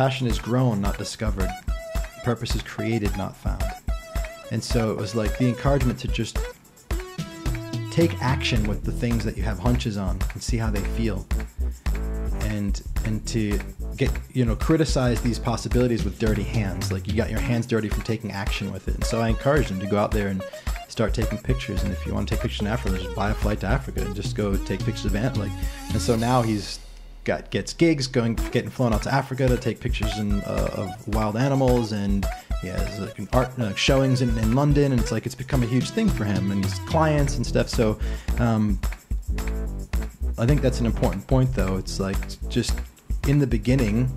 passion is grown, not discovered. Purpose is created, not found. And so it was like the encouragement to just take action with the things that you have hunches on and see how they feel. And and to get you know criticize these possibilities with dirty hands. Like you got your hands dirty from taking action with it. And so I encouraged him to go out there and start taking pictures. And if you want to take pictures in Africa, just buy a flight to Africa and just go take pictures of ant. Like, and so now he's got gets gigs going, getting flown out to Africa to take pictures in, uh, of wild animals, and he has like art uh, showings in, in London, and it's like it's become a huge thing for him and his clients and stuff. So. Um, I think that's an important point, though. It's like just in the beginning,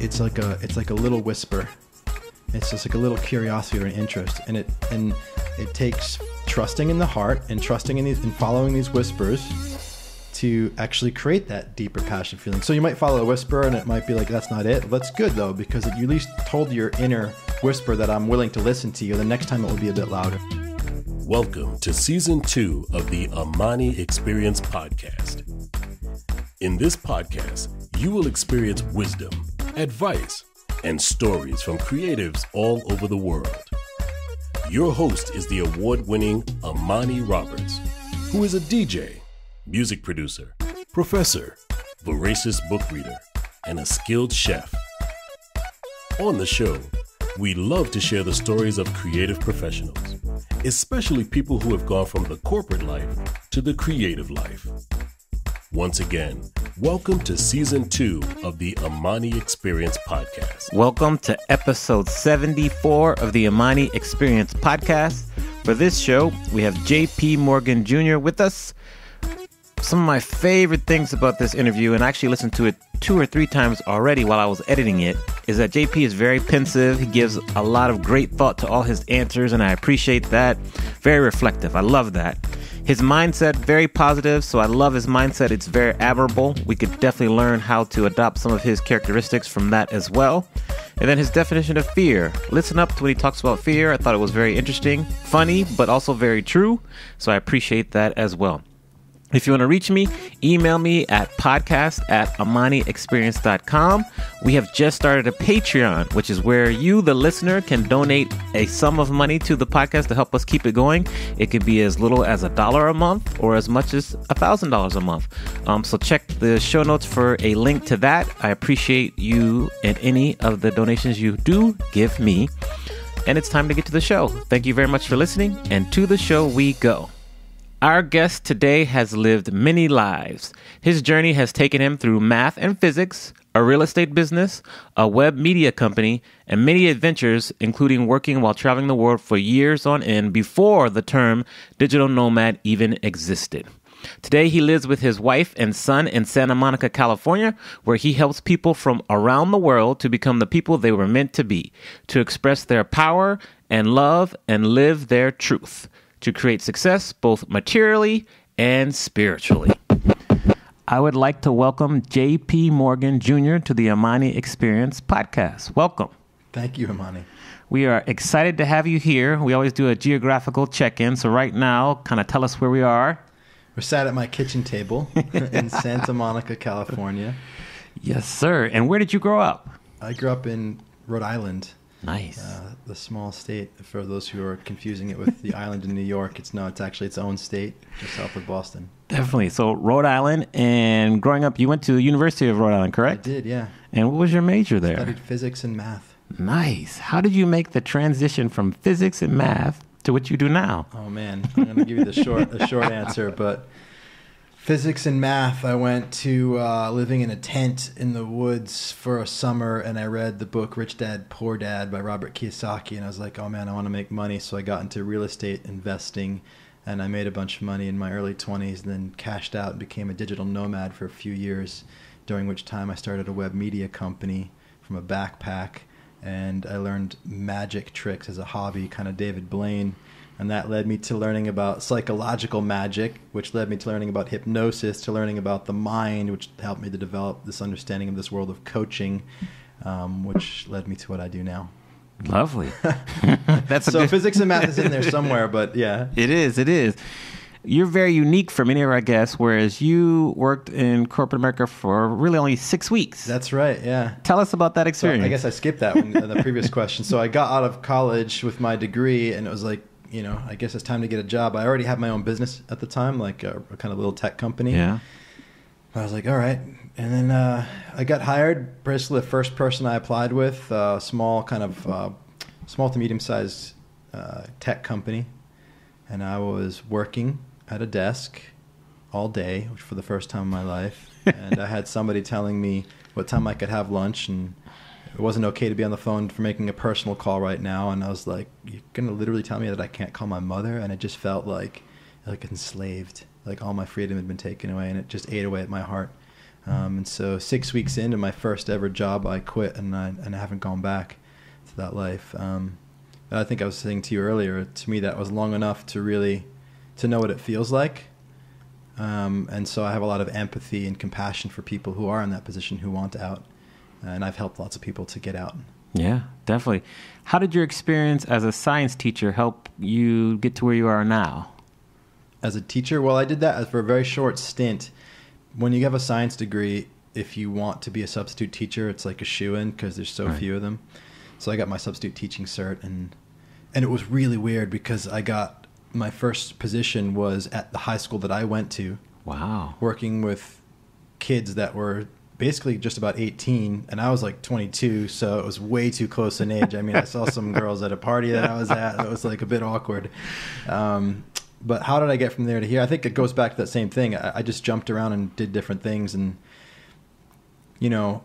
it's like a it's like a little whisper. It's just like a little curiosity or an interest, and it and it takes trusting in the heart and trusting in these and following these whispers to actually create that deeper passion feeling. So you might follow a whisper, and it might be like that's not it. That's good though because you at least told your inner whisper that I'm willing to listen to you. The next time it will be a bit louder. Welcome to season two of the Amani Experience podcast. In this podcast, you will experience wisdom, advice, and stories from creatives all over the world. Your host is the award winning Amani Roberts, who is a DJ, music producer, professor, voracious book reader, and a skilled chef. On the show, we love to share the stories of creative professionals, especially people who have gone from the corporate life to the creative life. Once again, welcome to season two of the Amani Experience podcast. Welcome to episode 74 of the Amani Experience podcast. For this show, we have JP Morgan Jr. with us. Some of my favorite things about this interview, and I actually listened to it two or three times already while I was editing it, is that JP is very pensive. He gives a lot of great thought to all his answers, and I appreciate that. Very reflective. I love that. His mindset, very positive, so I love his mindset. It's very admirable. We could definitely learn how to adopt some of his characteristics from that as well. And then his definition of fear. Listen up to when he talks about fear. I thought it was very interesting, funny, but also very true. So I appreciate that as well. If you want to reach me, email me at podcast at amaniexperience.com. We have just started a Patreon, which is where you, the listener, can donate a sum of money to the podcast to help us keep it going. It could be as little as a dollar a month or as much as a thousand dollars a month. Um, so check the show notes for a link to that. I appreciate you and any of the donations you do give me. And it's time to get to the show. Thank you very much for listening, and to the show we go. Our guest today has lived many lives. His journey has taken him through math and physics, a real estate business, a web media company, and many adventures, including working while traveling the world for years on end before the term digital nomad even existed. Today, he lives with his wife and son in Santa Monica, California, where he helps people from around the world to become the people they were meant to be, to express their power and love and live their truth to create success both materially and spiritually. I would like to welcome JP Morgan Jr. to the Amani Experience podcast. Welcome. Thank you, Amani. We are excited to have you here. We always do a geographical check in. So, right now, kind of tell us where we are. We're sat at my kitchen table in Santa Monica, California. Yes, sir. And where did you grow up? I grew up in Rhode Island. Nice. Uh, the small state. For those who are confusing it with the island in New York, it's no, it's actually its own state, just south of Boston. Definitely. So Rhode Island, and growing up, you went to the University of Rhode Island, correct? I did, yeah. And what was your major there? Studied physics and math. Nice. How did you make the transition from physics and math to what you do now? Oh man, I'm gonna give you the short, the short answer, but physics and math. I went to uh, living in a tent in the woods for a summer, and I read the book Rich Dad Poor Dad by Robert Kiyosaki, and I was like, oh man, I want to make money. So I got into real estate investing, and I made a bunch of money in my early 20s, and then cashed out and became a digital nomad for a few years. During which time I started a web media company from a backpack, and I learned magic tricks as a hobby, kind of David Blaine and that led me to learning about psychological magic, which led me to learning about hypnosis, to learning about the mind, which helped me to develop this understanding of this world of coaching, um, which led me to what I do now. Lovely. That's so good... physics and math is in there somewhere, but yeah, it is. It is. you're very unique from any of our guests, whereas you worked in corporate America for really only six weeks. That's right. Yeah. Tell us about that So experience. I guess I skipped that one in the previous question. So I got out of college with my degree, and it was like, you know, I guess it's time to get a job. I already had my own business at the time, like a, a kind of little tech company. yeah. I was like, all right. And then uh, I got hired. Basically, the first person I applied with, a small kind of uh, small to medium sized uh, tech company, and I was working at a desk all day, which for the first time in my life. and I had somebody telling me what time I could have lunch, and it wasn't okay to be on the phone for making a personal call right now. And I was like, "You're gonna literally tell me that I can't call my mother?" And it just felt like like enslaved, like all my freedom had been taken away, and it just ate away at my heart. Um, and so six weeks into my first ever job, I quit, and I and I haven't gone back to that life. Um, I think I was saying to you earlier. To me, that was long enough to really to know what it feels like. Um, and so I have a lot of empathy and compassion for people who are in that position who want out, and I've helped lots of people to get out. Yeah, definitely. How did your experience as a science teacher help you get to where you are now? as a teacher well i did that for a very short stint when you have a science degree if you want to be a substitute teacher it's like a shoe-in because there's so Right. few of them so i got my substitute teaching cert and and it was really weird because i got my first position was at the high school that i went to Wow. working with kids that were basically just about 18 and i was like 22 so it was way too close in age. I mean i saw some girls at a party that i was at. That was like a bit awkward. Um, but how did i get from there to here? I think it goes back to that same thing. I, I just jumped around and did different things and you know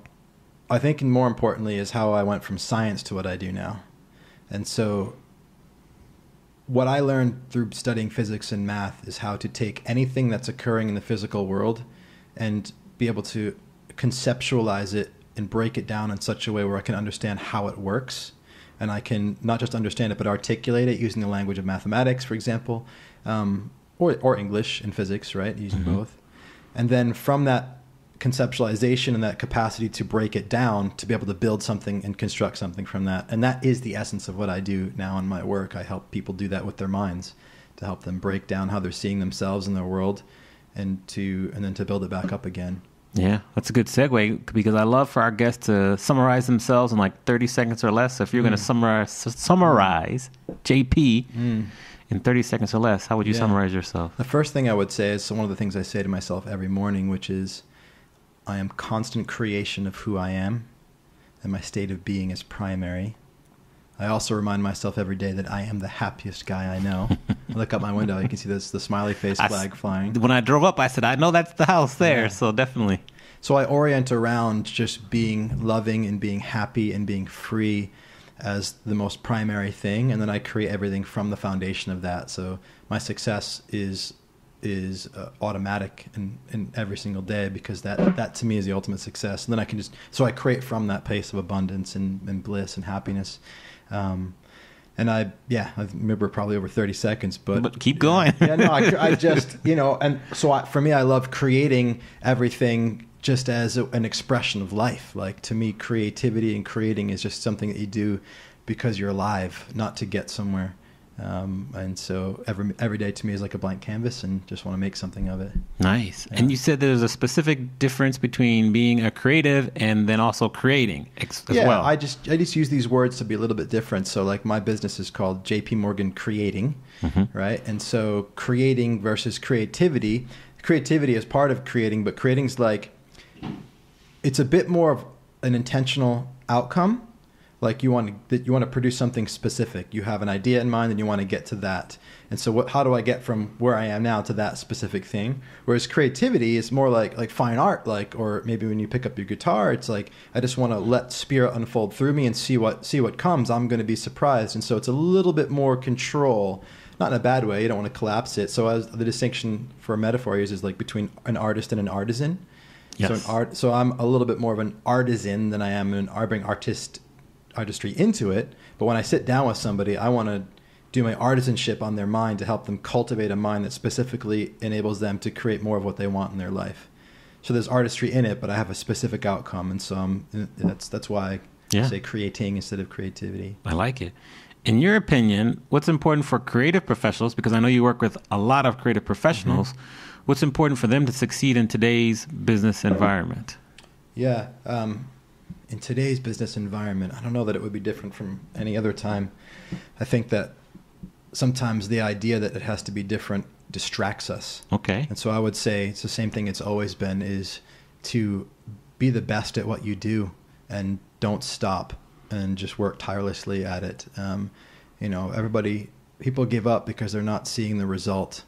i think and more importantly is how i went from science to what i do now. And so what I learned through studying physics and math is how to take anything that's occurring in the physical world and be able to conceptualize it and break it down in such a way where I can understand how it works. And I can not just understand it, but articulate it using the language of mathematics, for example, um, or, or English and physics, right? Using both. And then from that conceptualization and that capacity to break it down to be able to build something and construct something from that. And that is the essence of what I do now in my work. I help people do that with their minds to help them break down how they're seeing themselves in their world and to and then to build it back up again. Yeah, that's a good segue because I love for our guests to summarize themselves in like 30 seconds or less. So if you're going to mm. summarize summarize JP mm. in 30 seconds or less, how would you Yeah. summarize yourself? The first thing I would say is one of the things I say to myself every morning, which is I am constant creation of who I am, and my state of being is primary. I also remind myself every day that I am the happiest guy I know. I look out my window, you can see this the smiley face I flag flying. When I drove up, I said, I know that's the house there. Yeah. So definitely. So I orient around just being loving and being happy and being free as the most primary thing, and then I create everything from the foundation of that. So my success is is uh, automatic in, in every single day because that that to me is the ultimate success. And then I can just so I create from that place of abundance and, and bliss and happiness. Um, and I, yeah, I remember probably over 30 seconds, but, But keep going. yeah, no, I, I just, you know, and so I, for me, I love creating everything just as a, an expression of life. Like to me, creativity and creating is just something that you do because you're alive, not to get somewhere. Um, and so every every day to me is like a blank canvas, and just want to make something of it. Nice. Yeah. And you said there's a specific difference between being a creative and then also creating as yeah, well. I just I just use these words to be a little bit different. So like my business is called JP Morgan Creating, Mm-hmm. right? And so creating versus creativity. Creativity is part of creating, but creating's like it's a bit more of an intentional outcome. Like you want to that you want to produce something specific. You have an idea in mind and you want to get to that. And so what how do I get from where I am now to that specific thing? Whereas creativity is more like like fine art like or maybe when you pick up your guitar it's like I just want to let spirit unfold through me and see what see what comes. I'm going to be surprised. And so it's a little bit more control. Not in a bad way. You don't want to collapse it. So as the distinction for a metaphor is is like between an artist and an artisan. So an art. So I'm a little bit more of an artisan than I am an. I bring artist artistry into it. But when I sit down with somebody, I want to do my artisanship on their mind to help them cultivate a mind that specifically enables them to create more of what they want in their life. So there's artistry in it, but I have a specific outcome, and so I'm, that's that's why I Yeah. say creating instead of creativity. I like it. in your opinion, what's important for creative professionals? Because I know you work with a lot of creative professionals. Mm-hmm. What's important for them to succeed in today's business environment? Yeah, um, in today's business environment, I don't know that it would be different from any other time. I think that sometimes the idea that it has to be different distracts us. Okay. And so I would say it's the same thing it's always been is to be the best at what you do and don't stop and just work tirelessly at it. Um, you know, everybody, people give up because they're not seeing the result.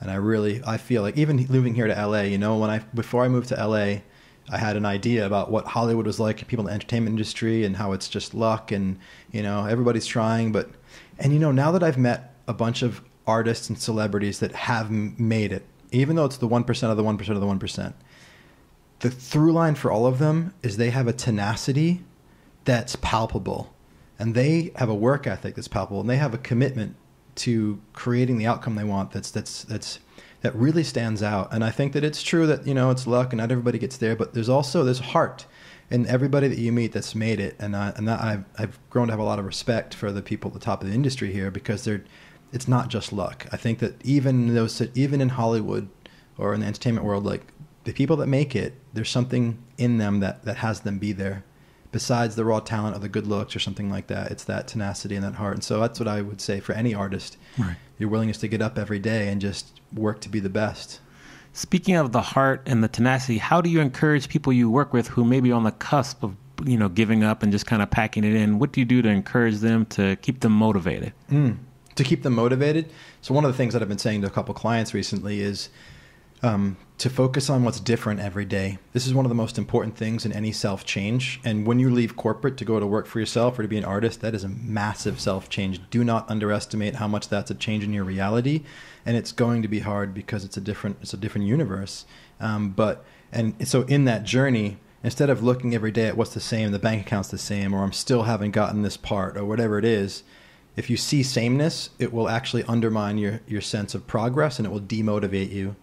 And I really, I feel like even moving here to LA, you know, when I, before I moved to LA, I had an idea about what Hollywood was like, people in the entertainment industry, and how it's just luck, and you know everybody's trying. But and you know now that I've met a bunch of artists and celebrities that have made it, even though it's the one percent of the one percent of the one percent, the through line for all of them is they have a tenacity that's palpable, and they have a work ethic that's palpable, and they have a commitment to creating the outcome they want. That's that's that's that really stands out. And I think that it's true that you know it's luck and not everybody gets there, but there's also this heart in everybody that you meet that's made it. And I, and I've I've grown to have a lot of respect for the people at the top of the industry here because they're it's not just luck. I think that even those even in Hollywood or in the entertainment world, like the people that make it, there's something in them that that has them be there. Besides the raw talent or the good looks or something like that, it's that tenacity and that heart. And so that's what I would say for any artist. Right. Your willingness to get up every day and just work to be the best. Speaking of the heart and the tenacity, how do you encourage people you work with who may be on the cusp of you know giving up and just kind of packing it in? What do you do to encourage them to keep them motivated? Mm. To keep them motivated. So one of the things that I've been saying to a couple clients recently is um, to focus on what's different every day. This is one of the most important things in any self change. And when you leave corporate to go to work for yourself or to be an artist, that is a massive self change. Do not underestimate how much that's a change in your reality. And it's going to be hard because it's a different it's a different universe. Um, but and so in that journey, instead of looking every day at what's the same, the bank account's the same, or I'm still haven't gotten this part, or whatever it is, if you see sameness, it will actually undermine your, your sense of progress and it will demotivate you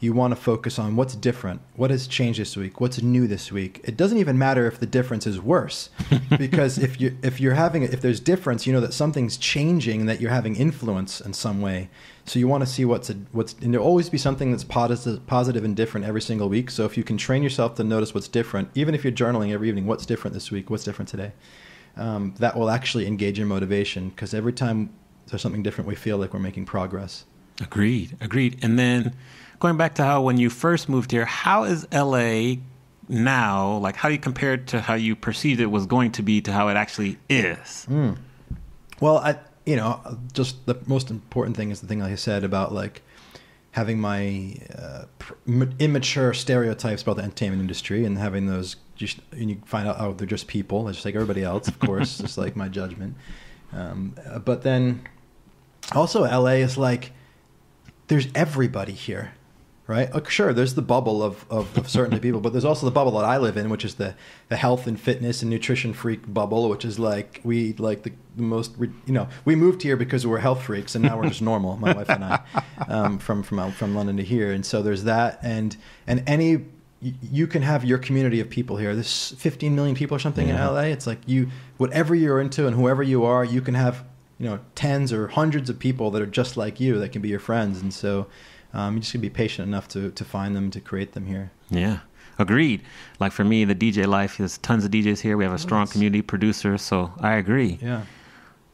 you want to focus on what's different, what has changed this week, what's new this week. It doesn't even matter if the difference is worse, because if you if you're having if there's difference, you know that something's changing, and that you're having influence in some way. So you want to see what's a, what's and there'll always be something that's positive, positive and different every single week. So if you can train yourself to notice what's different, even if you're journaling every evening, what's different this week, what's different today, um, that will actually engage your motivation because every time there's something different, we feel like we're making progress. Agreed, agreed. And then going back to how when you first moved here, how is LA now? Like, how do you compare it to how you perceived it was going to be to how it actually is? Mm. Well, I, you know, just the most important thing is the thing like I said about like having my uh, immature stereotypes about the entertainment industry and having those just and you find out oh they're just people just like everybody else of course just like my judgment um, but then also LA is like there's everybody here right? Uh, sure, there's the bubble of, of, of certain people, but there's also the bubble that I live in, which is the, the health and fitness and nutrition freak bubble, which is like we like the, the most, you know, we moved here because we were health freaks, and now we're just normal, my wife and I, um, from from from London to here, and so there's that, and and any you can have your community of people here. There's 15 million people or something yeah. in LA. It's like you, whatever you're into and whoever you are, you can have, you know, tens or hundreds of people that are just like you that can be your friends. And so um, you just gotta be patient enough to to find them to create them here. Yeah. Agreed. Like for me, the DJ life, there's tons of DJs here. We have a strong community producer, so I agree. Yeah.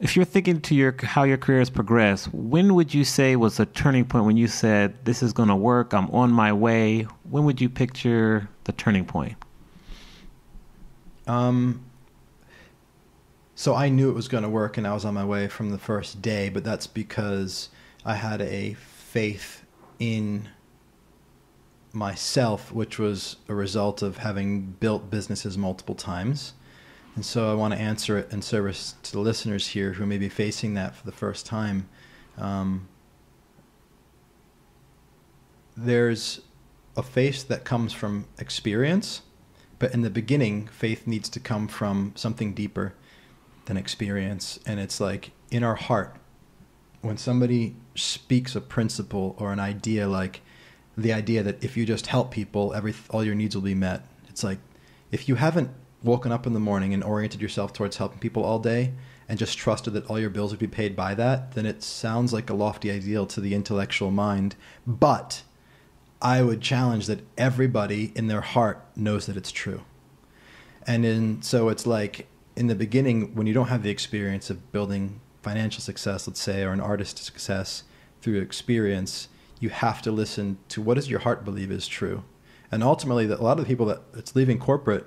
If you're thinking to your how your career has progressed, when would you say was a turning point when you said this is going to work? I'm on my way. When would you picture the turning point? Um. So I knew it was going to work, and I was on my way from the first day. But that's because I had a faith in myself, which was a result of having built businesses multiple times. And so I want to answer it in service to the listeners here who may be facing that for the first time. Um, there's a faith that comes from experience, but in the beginning, faith needs to come from something deeper than experience. And it's like in our heart, when somebody speaks a principle or an idea like the idea that if you just help people, every all your needs will be met. It's like if you haven't woken up in the morning and oriented yourself towards helping people all day and just trusted that all your bills would be paid by that, then it sounds like a lofty ideal to the intellectual mind. But I would challenge that everybody in their heart knows that it's true. And in, so it's like in the beginning, when you don't have the experience of building financial success, let's say, or an artist success through experience, you have to listen to what does your heart believe is true. And ultimately, a lot of the people that it's leaving corporate,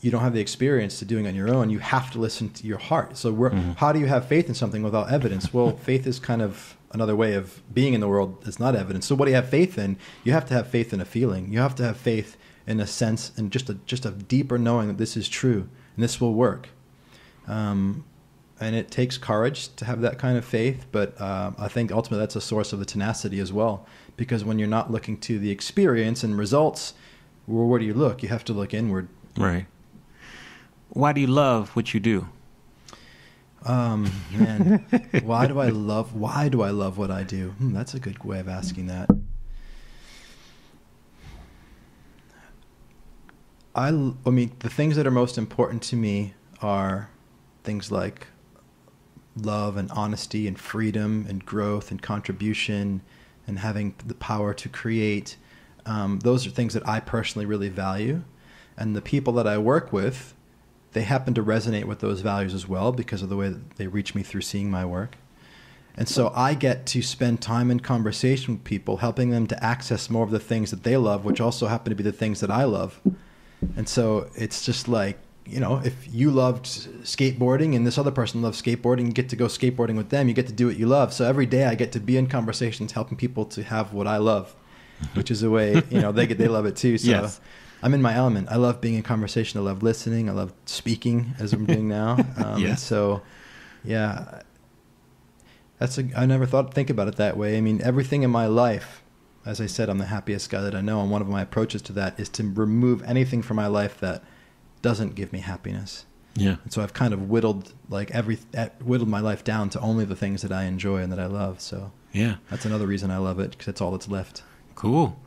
you don't have the experience to doing it on your own. You have to listen to your heart. So, mm-hmm. how do you have faith in something without evidence? Well, faith is kind of another way of being in the world. It's not evidence. So, what do you have faith in? You have to have faith in a feeling. You have to have faith in a sense and just a just a deeper knowing that this is true and this will work. Um, and it takes courage to have that kind of faith. But uh, I think ultimately that's a source of the tenacity as well, because when you're not looking to the experience and results, well, where do you look? You have to look inward. Right. Why do you love what you do? Um, man, why do I love? Why do I love what I do? Hmm, that's a good way of asking that. I, I mean, the things that are most important to me are things like love and honesty and freedom and growth and contribution and having the power to create. Um, those are things that I personally really value. And the people that I work with, they happen to resonate with those values as well because of the way that they reach me through seeing my work. And so I get to spend time in conversation with people, helping them to access more of the things that they love, which also happen to be the things that I love. And so it's just like you know, if you loved skateboarding and this other person loves skateboarding, you get to go skateboarding with them. You get to do what you love. So every day I get to be in conversations helping people to have what I love, which is a way, you know, they get, they love it too. So yes. I'm in my element. I love being in conversation. I love listening. I love speaking as I'm doing now. Um, yeah. So, yeah, that's a, I never thought, think about it that way. I mean, everything in my life, as I said, I'm the happiest guy that I know. And one of my approaches to that is to remove anything from my life that – doesn't give me happiness. Yeah. And so I've kind of whittled like every eh, whittled my life down to only the things that I enjoy and that I love. So yeah, that's another reason I love it because it's all that's left. Cool.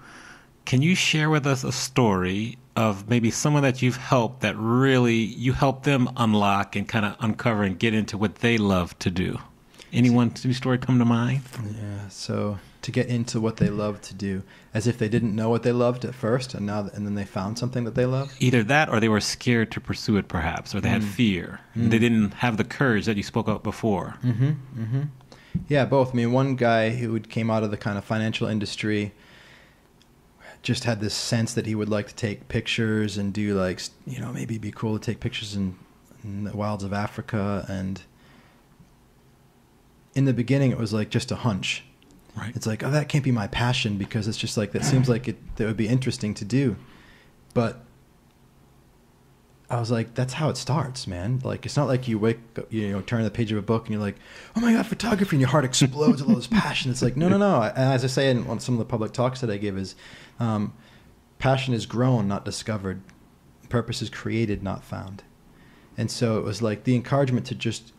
Can you share with us a story of maybe someone that you've helped that really you helped them unlock and kind of uncover and get into what they love to do? Anyone story come to mind? Yeah. So to get into what they love to do, as if they didn't know what they loved at first, and now and then they found something that they love. Either that, or they were scared to pursue it, perhaps, or they mm. had fear. Mm. They didn't have the courage that you spoke of before. Mm-hmm. Mm-hmm. Yeah, both. I mean, one guy who came out of the kind of financial industry just had this sense that he would like to take pictures and do like you know maybe it'd be cool to take pictures in, in the wilds of Africa and in the beginning it was like just a hunch Right. It's like, oh, that can't be my passion because it's just like that seems like it that would be interesting to do, but I was like, that's how it starts, man. Like, it's not like you wake, up, you know, turn the page of a book and you're like, oh my god, photography, and your heart explodes with all this passion. It's like, no, no, no. And as I say in some of the public talks that I give, is um, passion is grown, not discovered. Purpose is created, not found. And so it was like the encouragement to just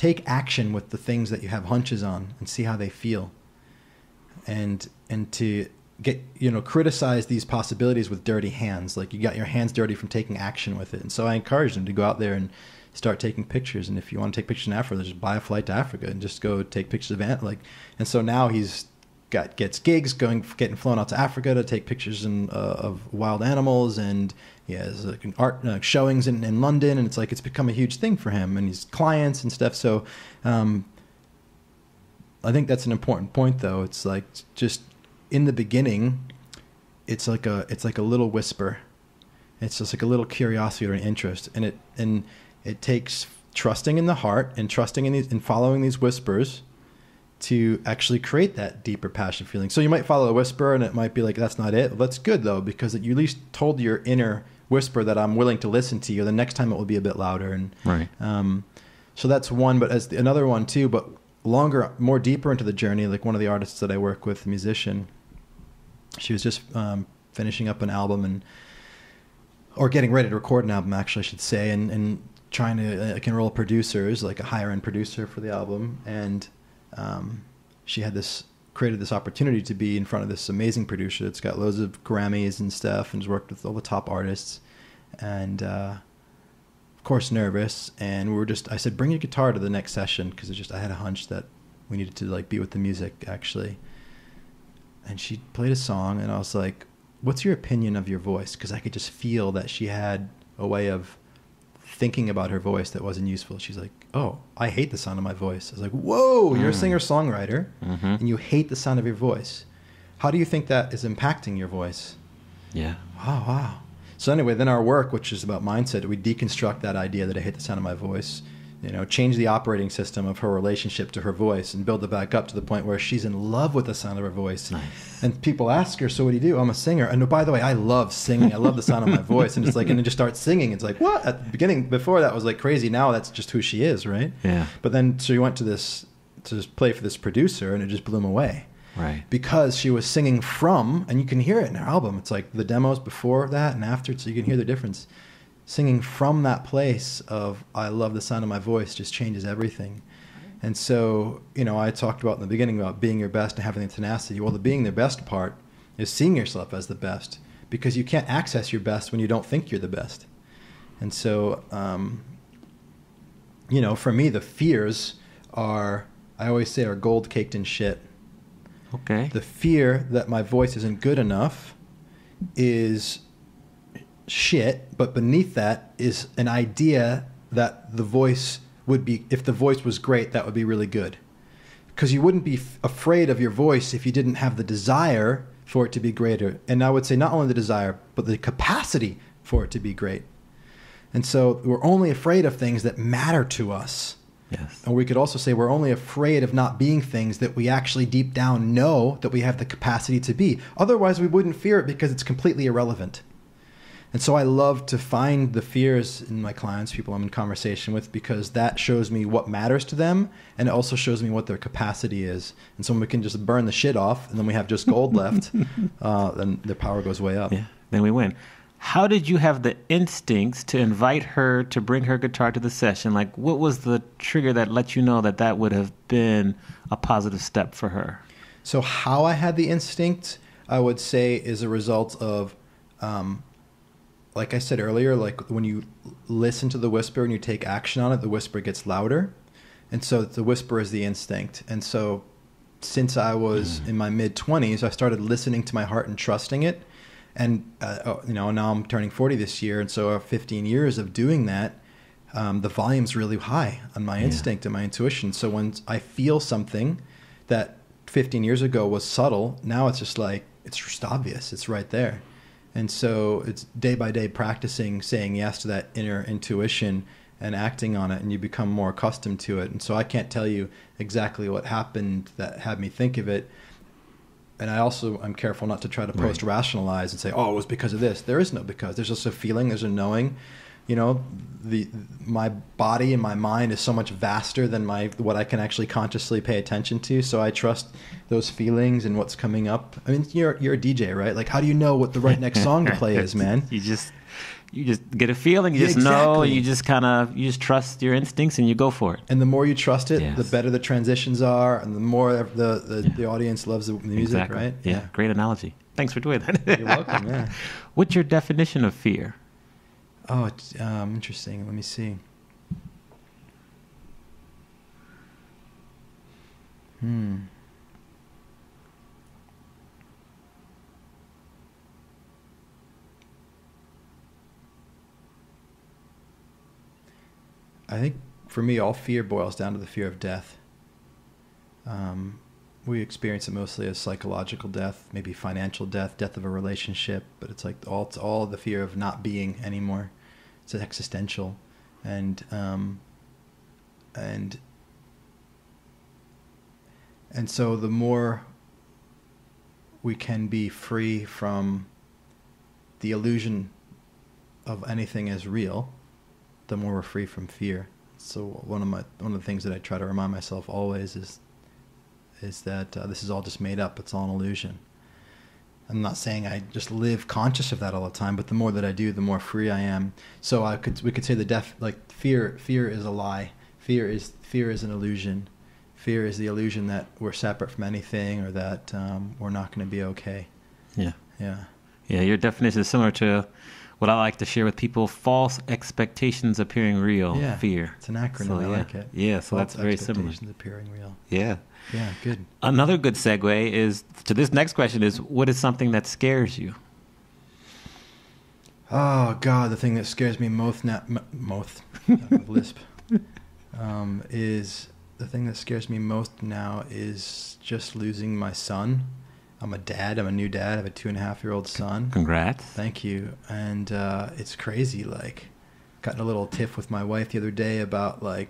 take action with the things that you have hunches on and see how they feel. And and to get you know criticize these possibilities with dirty hands like you got your hands dirty from taking action with it. And so i encourage them to go out there and start taking pictures. And if you want to take pictures in africa just buy a flight to africa and just go take pictures of ant like and so now he's got gets gigs going getting flown out to Africa to take pictures in, uh, of wild animals and he has like art uh, showings in, in London and it's like it's become a huge thing for him and his clients and stuff so um, I think that's an important point though it's like just in the beginning it's like a it's like a little whisper it's just like a little curiosity or an interest and it and it takes trusting in the heart and trusting in these and following these whispers to actually create that deeper passion feeling. So you might follow a whisper and it might be like, that's not it. Well, that's good though, because you at least told your inner whisper that I'm willing to listen to you. The next time it will be a bit louder. And, right. Um, so that's one, but as the, another one too, but longer, more deeper into the journey, like one of the artists that I work with, a musician, she was just um, finishing up an album and, or getting ready to record an album, actually, I should say, and, and trying to like enroll producers, like a higher end producer for the album. And um, she had this created this opportunity to be in front of this amazing producer that's got loads of Grammys and stuff and has worked with all the top artists. and uh, of course nervous. And we were just I said bring your guitar to the next session because just I had a hunch that we needed to like be with the music actually. And she played a song, and I was like, "What's your opinion of your voice?" Because I could just feel that she had a way of thinking about her voice that wasn't useful. She's like, "Oh, I hate the sound of my voice." I was like, "Whoa, you're a Mm. singer songwriter, Mhm. and you hate the sound of your voice. How do you think that is impacting your voice?" Yeah. Oh, wow. So anyway, then our work, which is about mindset, we deconstruct that idea that I hate the sound of my voice. You know, change the operating system of her relationship to her voice and build it back up to the point where she's in love with the sound of her voice. Nice. And people ask her, "So what do you do?" I'm a singer. And oh, by the way, I love singing. I love the sound of my voice. And it's like, and then just start singing. It's like, what? At the beginning, before that was like crazy. Now that's just who she is, right? Yeah. But then, so you went to this to just play for this producer, and it just blew him away Right. because she was singing from, and you can hear it in her album. It's like the demos before that and after, so you can hear the difference. Singing from that place of I love the sound of my voice just changes everything. And so, you know, I talked about in the beginning about being your best and having the tenacity. Well, the being their best part is seeing yourself as the best because you can't access your best when you don't think you're the best. And so, um, you know, for me, the fears are, I always say, are gold caked in shit Okay. the fear that my voice isn't good enough is shit, but beneath that is an idea that the voice would be, if the voice was great, that would be really good. Because you wouldn't be f- afraid of your voice if you didn't have the desire for it to be greater. And I would say not only the desire, but the capacity for it to be great. And so we're only afraid of things that matter to us. yes. And we could also say we're only afraid of not being things that we actually deep down know that we have the capacity to be. Otherwise, we wouldn't fear it because it's completely irrelevant. And so I love to find the fears in my clients, people I'm in conversation with, because that shows me what matters to them and it also shows me what their capacity is. And so when we can just burn the shit off and then we have just gold left, uh, then the power goes way up. Yeah. Then we win. How did you have the instincts to invite her to bring her guitar to the session? Like, what was the trigger that let you know that that would have been a positive step for her? So how I had the instinct, I would say, is a result of, um, like I said earlier, like when you listen to the whisper and you take action on it, the whisper gets louder, and so the whisper is the instinct. And so, since I was in my mid twenties, I started listening to my heart and trusting it. And uh, oh, you know, now I'm turning forty this year, and so uh, 15 years of doing that, um, the volume's really high on my Yeah. instinct and my intuition. So when I feel something that 15 years ago was subtle, now it's just like it's just obvious. It's right there. And so it's day by day practicing saying yes to that inner intuition and acting on it and you become more accustomed to it. And so I can't tell you exactly what happened that had me think of it. And I also I'm careful not to try to post rationalize and say, "Oh, it was because of this." There is no because. There's just a feeling, there's a knowing. You know, the my body and my mind is so much vaster than my what I can actually consciously pay attention to. So I trust those feelings and what's coming up. I mean, you're you're a DJ, right? Like, how do you know what the right next song to play is, man? You just you just get a feeling, you Yeah, just know, exactly. you just kind of you just trust your instincts and you go for it. And the more you trust it, Yes. the better the transitions are, and the more the the, Yeah. the audience loves the music, exactly. right? Yeah. Great analogy. Thanks for doing that. You're welcome. Yeah. What's your definition of fear? Oh, um, interesting. Let me see. Hmm. I think for me, all fear boils down to the fear of death. Um, we experience it mostly as psychological death, maybe financial death, death of a relationship, but it's like all it's all the fear of not being anymore. It's existential, and um, and and so the more we can be free from the illusion of anything as real, the more we're free from fear. So one of my one of the things that I try to remind myself always is is that uh, this is all just made up. It's all an illusion. I'm not saying I just live conscious of that all the time, but the more that I do, the more free I am. So I could we could say the def like fear fear is a lie. Fear is fear is an illusion. Fear is the illusion that we're separate from anything or that um, we're not going to be okay. Yeah. Yeah. Yeah, your definition is similar to what I like to share with people: false expectations appearing real. Yeah. Fear. It's an acronym. So, I yeah. like it. Yeah, so False that's very similar. expectations appearing real. Yeah. Yeah, good. Another good segue is to this next question: is what is something that scares you? Oh God, the thing that scares me most now, most lisp, um, is the thing that scares me most now is just losing my son. I'm a dad. I'm a new dad. I have a two and a half year old son. Congrats. Thank you. And uh, it's crazy. Like, got in a little tiff with my wife the other day about like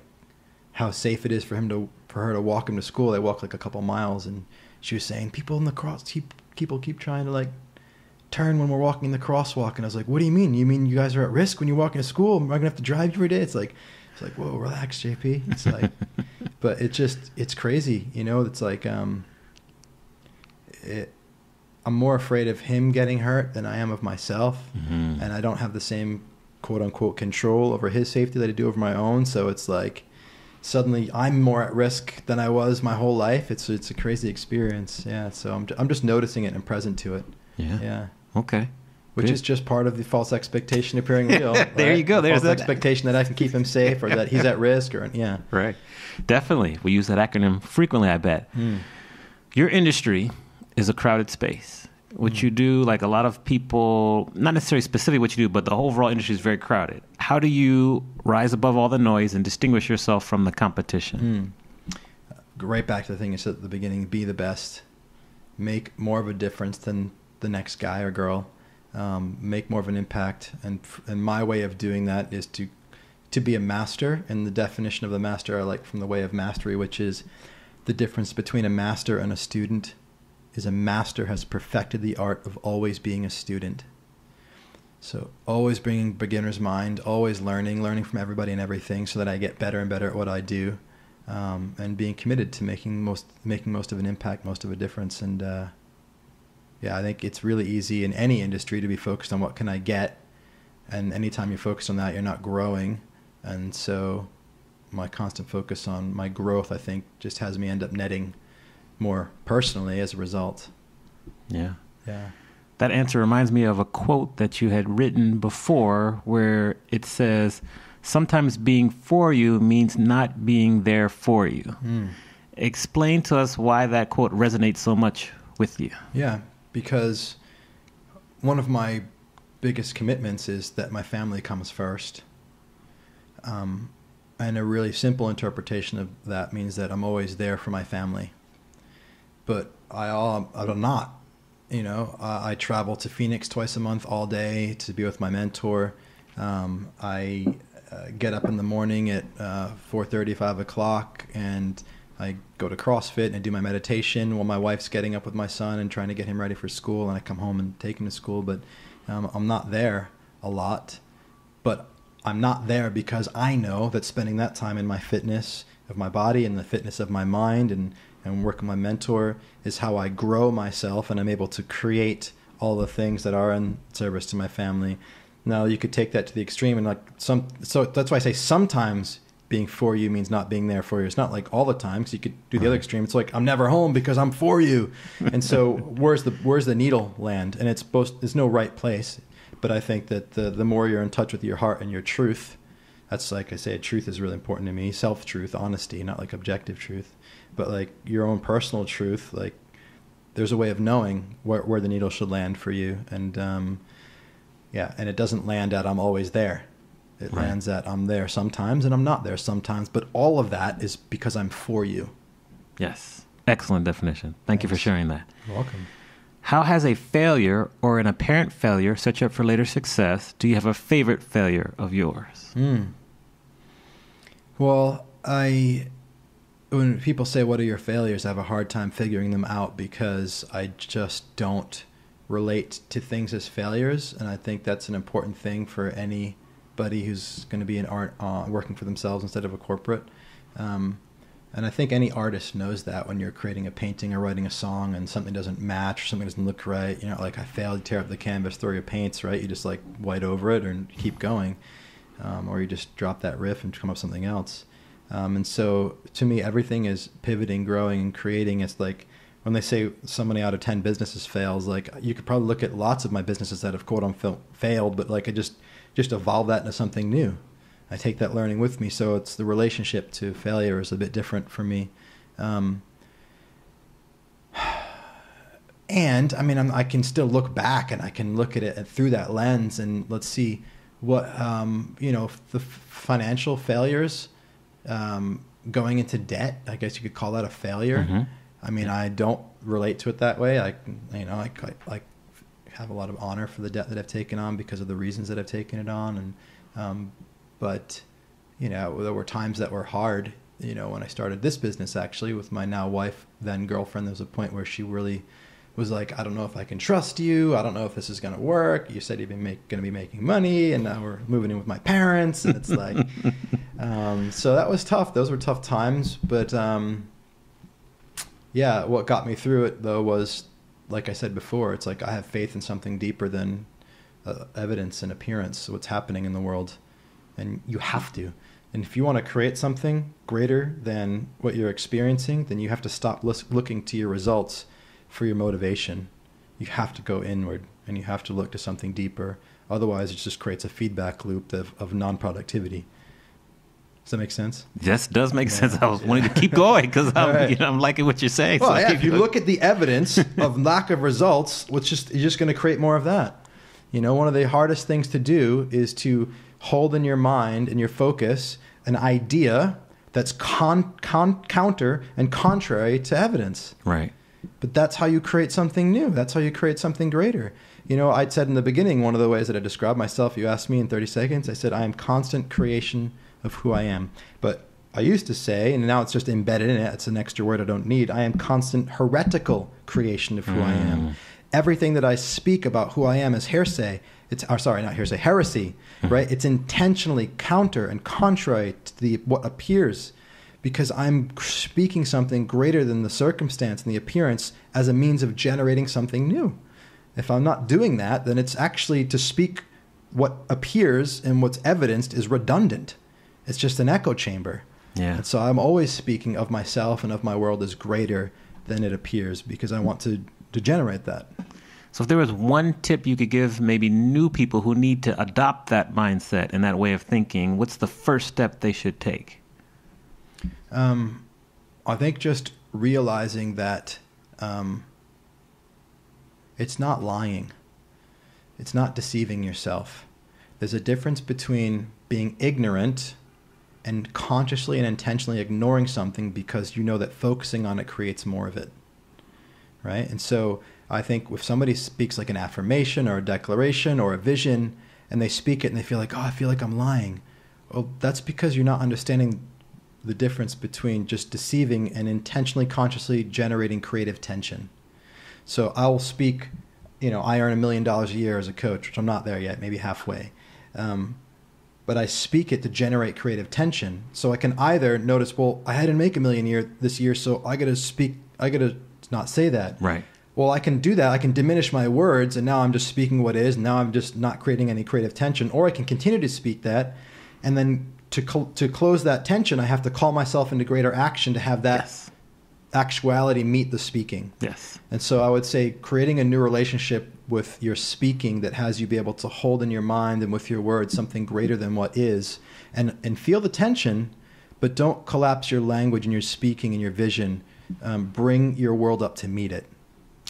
how safe it is for him to for her to walk him to school. They walk like a couple miles, and she was saying people in the cross keep people keep trying to like turn when we're walking in the crosswalk. And I was like, what do you mean? You mean you guys are at risk when you walk into school? Am I gonna have to drive you every day? It's like it's like whoa, relax, JP. It's like, but it just it's crazy. You know, it's like um, it. I'm more afraid of him getting hurt than I am of myself Mhm. and I don't have the same quote unquote control over his safety that I do over my own. So it's like suddenly I'm more at risk than I was my whole life. It's it's a crazy experience. Yeah. So I'm I'm just noticing it and present to it. Yeah. Yeah. Okay. Which Good. is just part of the false expectation appearing real. There right? you go. The There's that- expectation that I can keep him safe or that he's at risk or yeah. Right. Definitely. We use that acronym frequently, I bet. Your industry is a crowded space. What Mm. you do, like a lot of people, not necessarily specifically what you do, but the overall industry is very crowded. How do you rise above all the noise and distinguish yourself from the competition? Go right back to the thing you said at the beginning be the best make more of a difference than the next guy or girl um, make more of an impact and and my way of doing that is to to be a master and the definition of the master I like from the way of mastery which is the difference between a master and a student is a master has perfected the art of always being a student so always bringing beginner's mind, always learning, learning from everybody and everything, so that I get better and better at what I do, um, and being committed to making most making most of an impact, most of a difference. And uh, yeah, I think it's really easy in any industry to be focused on what can I get, and anytime you're focused on that, you're not growing. And so, my constant focus on my growth, I think, just has me end up netting more personally as a result. Yeah. Yeah. That answer reminds me of a quote that you had written before where it says, Sometimes being for you means not being there for you. Mm. Explain to us why that quote resonates so much with you. Yeah, because one of my biggest commitments is that my family comes first. Um, and a really simple interpretation of that means that I'm always there for my family. But I, all, I'm not. You know, I, I travel to Phoenix twice a month all day to be with my mentor. Um, I uh, get up in the morning at uh, 4.30, 5 o'clock, and I go to CrossFit and I do my meditation while my wife's getting up with my son and trying to get him ready for school. And I come home and take him to school, but um, I'm not there a lot. But I'm not there because I know that spending that time in my fitness of my body and the fitness of my mind and, and work with my mentor is how I grow myself and I'm able to create all the things that are in service to my family. Now you could take that to the extreme and like some so that's why I say sometimes being for you means not being there for you. It's not like all the time because you could do the other extreme. It's like I'm never home because I'm for you. And so where's the where's the needle land? And it's both there's no right place. But I think that the the more you're in touch with your heart and your truth, that's like I say, truth is really important to me. Self truth, honesty, not like objective truth, but like your own personal truth. Like there's a way of knowing where where the needle should land for you, and um, yeah, and it doesn't land at I'm always there. It Right. lands at I'm there sometimes and I'm not there sometimes. But all of that is because I'm for you. Yes. Excellent definition. Thank you for sharing that. You're welcome. How has a failure or an apparent failure set you up for later success? Do you have a favorite failure of yours? Hmm. Well, I when people say what are your failures, I have a hard time figuring them out because I just don't relate to things as failures, and I think that's an important thing for anybody who's going to be an art uh, working for themselves instead of a corporate. Um, and I think any artist knows that when you're creating a painting or writing a song and something doesn't match or something doesn't look right, you know, like I failed, tear up the canvas, throw your paints, right? You just like white over it and keep going. Um, or you just drop that riff and come up with something else. Um, and so to me, everything is pivoting, growing, and creating. It's like when they say somebody out of 10 businesses fails, like you could probably look at lots of my businesses that have quote unquote failed, but like I just, just evolve that into something new. I take that learning with me. So it's the relationship to failure is a bit different for me. Um, and I mean, I'm, i can still look back and I can look at it through that lens and let's see what, um, you know, the financial failures, um, going into debt, I guess you could call that a failure. Mm-hmm. I mean, I don't relate to it that way. I, you know, I, I, I, have a lot of honor for the debt that I've taken on because of the reasons that I've taken it on. And, um, but, you know, there were times that were hard, you know, when I started this business actually with my now wife, then girlfriend, there was a point where she really, was like, I don't know if I can trust you. I don't know if this is going to work. You said you've been going to be making money, and now we're moving in with my parents, and it's like, um, so that was tough. Those were tough times, but um, yeah, what got me through it though was, like I said before, it's like I have faith in something deeper than uh, evidence and appearance. What's happening in the world, and you have to. And if you want to create something greater than what you're experiencing, then you have to stop looking to your results for your motivation. You have to go inward and you have to look to something deeper. Otherwise, it just creates a feedback loop of, of non productivity. Does that make sense? Yes, does make yeah. sense. I was yeah. wanting to keep going because I'm, right. you know, I'm liking what you're saying. Well, so yeah, if you look at the evidence of lack of results, which just you're just going to create more of that. You know, one of the hardest things to do is to hold in your mind and your focus an idea that's con, con, counter and contrary to evidence. Right. But that's how you create something new. That's how you create something greater. You know, I said in the beginning, one of the ways that I describe myself, you asked me in 30 seconds, I said, I am constant creation of who I am. But I used to say, and now it's just embedded in it, it's an extra word I don't need, I am constant heretical creation of who mm. I am. Mm. Everything that I speak about who I am is hearsay. It's, or sorry, not hearsay, heresy, mm. right? It's intentionally counter and contrary to the, what appears because I'm speaking something greater than the circumstance and the appearance as a means of generating something new. If I'm not doing that, then it's actually to speak what appears and what's evidenced is redundant. It's just an echo chamber. Yeah. And so I'm always speaking of myself and of my world as greater than it appears because I want to, to generate that. So, if there was one tip you could give maybe new people who need to adopt that mindset and that way of thinking, what's the first step they should take? Um, I think just realizing that um, it's not lying, it's not deceiving yourself. There's a difference between being ignorant and consciously and intentionally ignoring something because you know that focusing on it creates more of it. Right? And so I think if somebody speaks like an affirmation or a declaration or a vision and they speak it and they feel like, oh, I feel like I'm lying. Well, that's because you're not understanding the difference between just deceiving and intentionally, consciously generating creative tension. So I will speak, you know, I earn a million dollars a year as a coach, which I'm not there yet, maybe halfway. Um, but I speak it to generate creative tension. So I can either notice, well, I hadn't make a million year this year, so I got to speak, I got to not say that. Right. Well, I can do that. I can diminish my words, and now I'm just speaking what is. Now I'm just not creating any creative tension. Or I can continue to speak that, and then to cl- to close that tension, I have to call myself into greater action to have that yes. actuality meet the speaking. Yes. And so I would say creating a new relationship with your speaking that has you be able to hold in your mind and with your words something greater than what is, and and feel the tension, but don't collapse your language and your speaking and your vision. Um, bring your world up to meet it.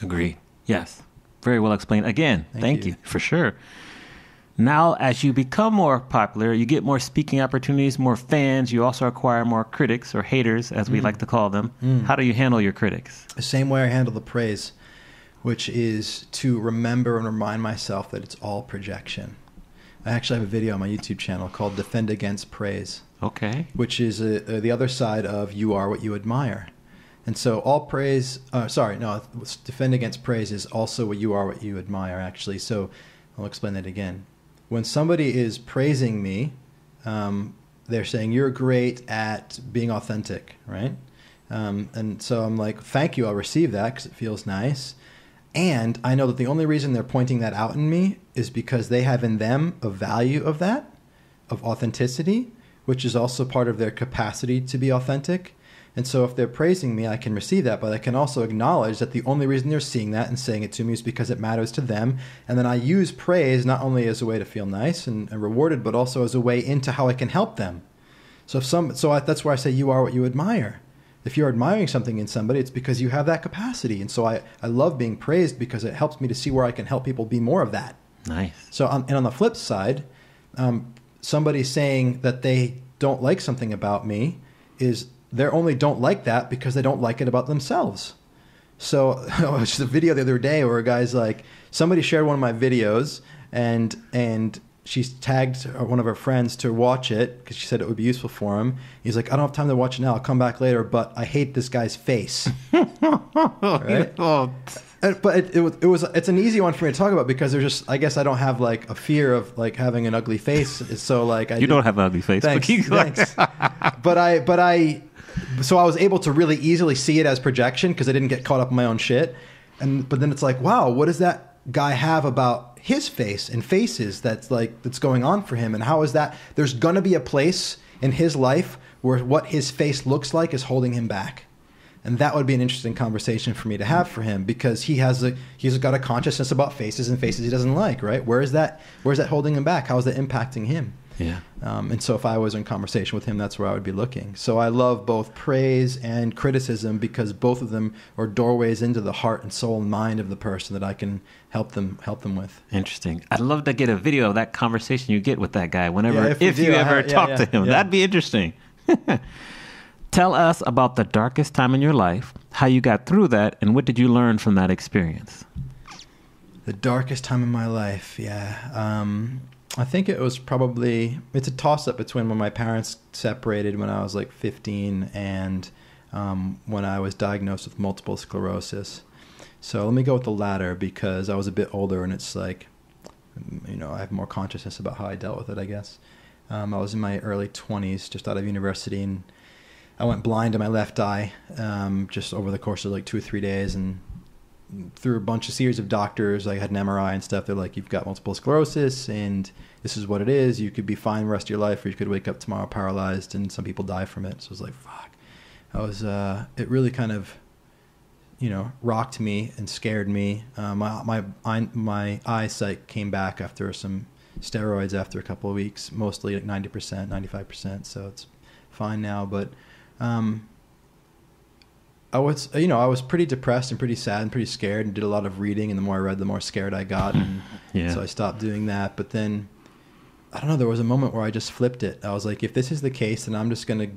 Agree. Yes. Very well explained. Again, thank, thank you. you for sure. Now, as you become more popular, you get more speaking opportunities, more fans. You also acquire more critics or haters, as we mm. like to call them. Mm. How do you handle your critics? The same way I handle the praise, which is to remember and remind myself that it's all projection. I actually have a video on my YouTube channel called Defend Against Praise. Okay. Which is a, uh, a, uh, the other side of you are what you admire. And so all praise, uh, sorry, no, defend against praise is also what you are what you admire, actually. So I'll explain that again when somebody is praising me, um, they're saying you're great at being authentic, right? Um, and so I'm like, thank you, I'll receive that because it feels nice. And I know that the only reason they're pointing that out in me is because they have in them a value of that, of authenticity, which is also part of their capacity to be authentic. And so if they're praising me, I can receive that, but I can also acknowledge that the only reason they're seeing that and saying it to me is because it matters to them. And then I use praise not only as a way to feel nice and, and rewarded, but also as a way into how I can help them. So if some, so I, that's where I say you are what you admire. If you're admiring something in somebody, it's because you have that capacity. And so I, I love being praised because it helps me to see where I can help people be more of that. Nice. So, on, and on the flip side, um, somebody saying that they don't like something about me is they only don't like that because they don't like it about themselves. So, it's just a video the other day where a guy's like, somebody shared one of my videos and and she tagged one of her friends to watch it because she said it would be useful for him. He's like, I don't have time to watch it now. I'll come back later, but I hate this guy's face. right? Oh, but it, it, was, it was it's an easy one for me to talk about because there's just I guess I don't have like a fear of like having an ugly face. So like I you did- don't have an ugly face. Thanks, but thanks. but I but I so I was able to really easily see it as projection because I didn't get caught up in my own shit. And but then it's like, wow, what does that guy have about his face and faces that's like that's going on for him and how is that there's to be a place in his life where what his face looks like is holding him back. And that would be an interesting conversation for me to have for him because he has a he's got a consciousness about faces and faces he doesn't like, right? Where is that where is that holding him back? How is that impacting him? Yeah. Um, and so if I was in conversation with him, that's where I would be looking. So I love both praise and criticism because both of them are doorways into the heart and soul and mind of the person that I can help them help them with. Interesting. I'd love to get a video of that conversation you get with that guy whenever, Yeah, if, if we you I ever have- yeah, talk yeah, to him. yeah. That'd be interesting. Tell us about the darkest time in your life, how you got through that, and what did you learn from that experience? The darkest time in my life, yeah. Um, I think it was probably it's a toss up between when my parents separated when I was like 15 and um, when I was diagnosed with multiple sclerosis. So let me go with the latter because I was a bit older and it's like, you know, I have more consciousness about how I dealt with it, I guess. Um, I was in my early 20s, just out of university, and I went blind in my left eye um, just over the course of like two or three days. And through a bunch of series of doctors, I had an MRI and stuff. They're like, you've got multiple sclerosis, and this is what it is. You could be fine the rest of your life, or you could wake up tomorrow paralyzed, and some people die from it. So I was like, fuck. I was, uh, it really kind of, you know, rocked me and scared me. Uh, my my eye, my eyesight came back after some steroids after a couple of weeks, mostly like ninety percent, ninety five percent. So it's fine now, but. Um, I was, you know, I was pretty depressed and pretty sad and pretty scared, and did a lot of reading. And the more I read, the more scared I got. And Yeah. so I stopped doing that. But then, I don't know. There was a moment where I just flipped it. I was like, if this is the case, then I'm just gonna,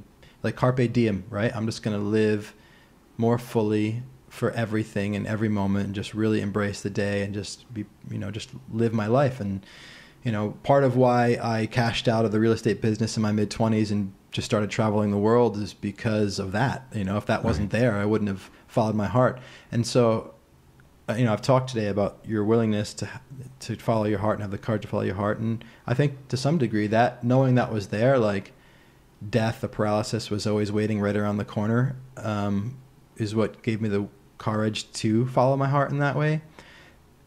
like carpe diem, right? I'm just gonna live more fully for everything and every moment, and just really embrace the day and just be, you know, just live my life. And you know, part of why I cashed out of the real estate business in my mid 20s and just started traveling the world is because of that. You know, if that wasn't there, I wouldn't have followed my heart. And so, uh, you know, I've talked today about your willingness to to follow your heart and have the courage to follow your heart. And I think to some degree that knowing that was there, like death, the paralysis was always waiting right around the corner, um, is what gave me the courage to follow my heart in that way.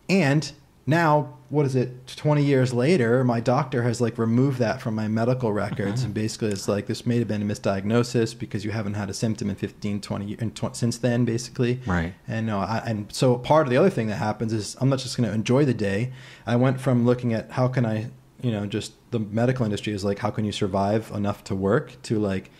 And now, what is it? Twenty years later, my doctor has like removed that from my medical records, and uh-huh. basically it's like this may have been a misdiagnosis because you haven't had a symptom in 15, 20 years and tw- since then, basically. Right. And no, I, and so part of the other thing that happens is I'm not just going to enjoy the day. I went from looking at how can I, you know, just the medical industry is like how can you survive enough to work to like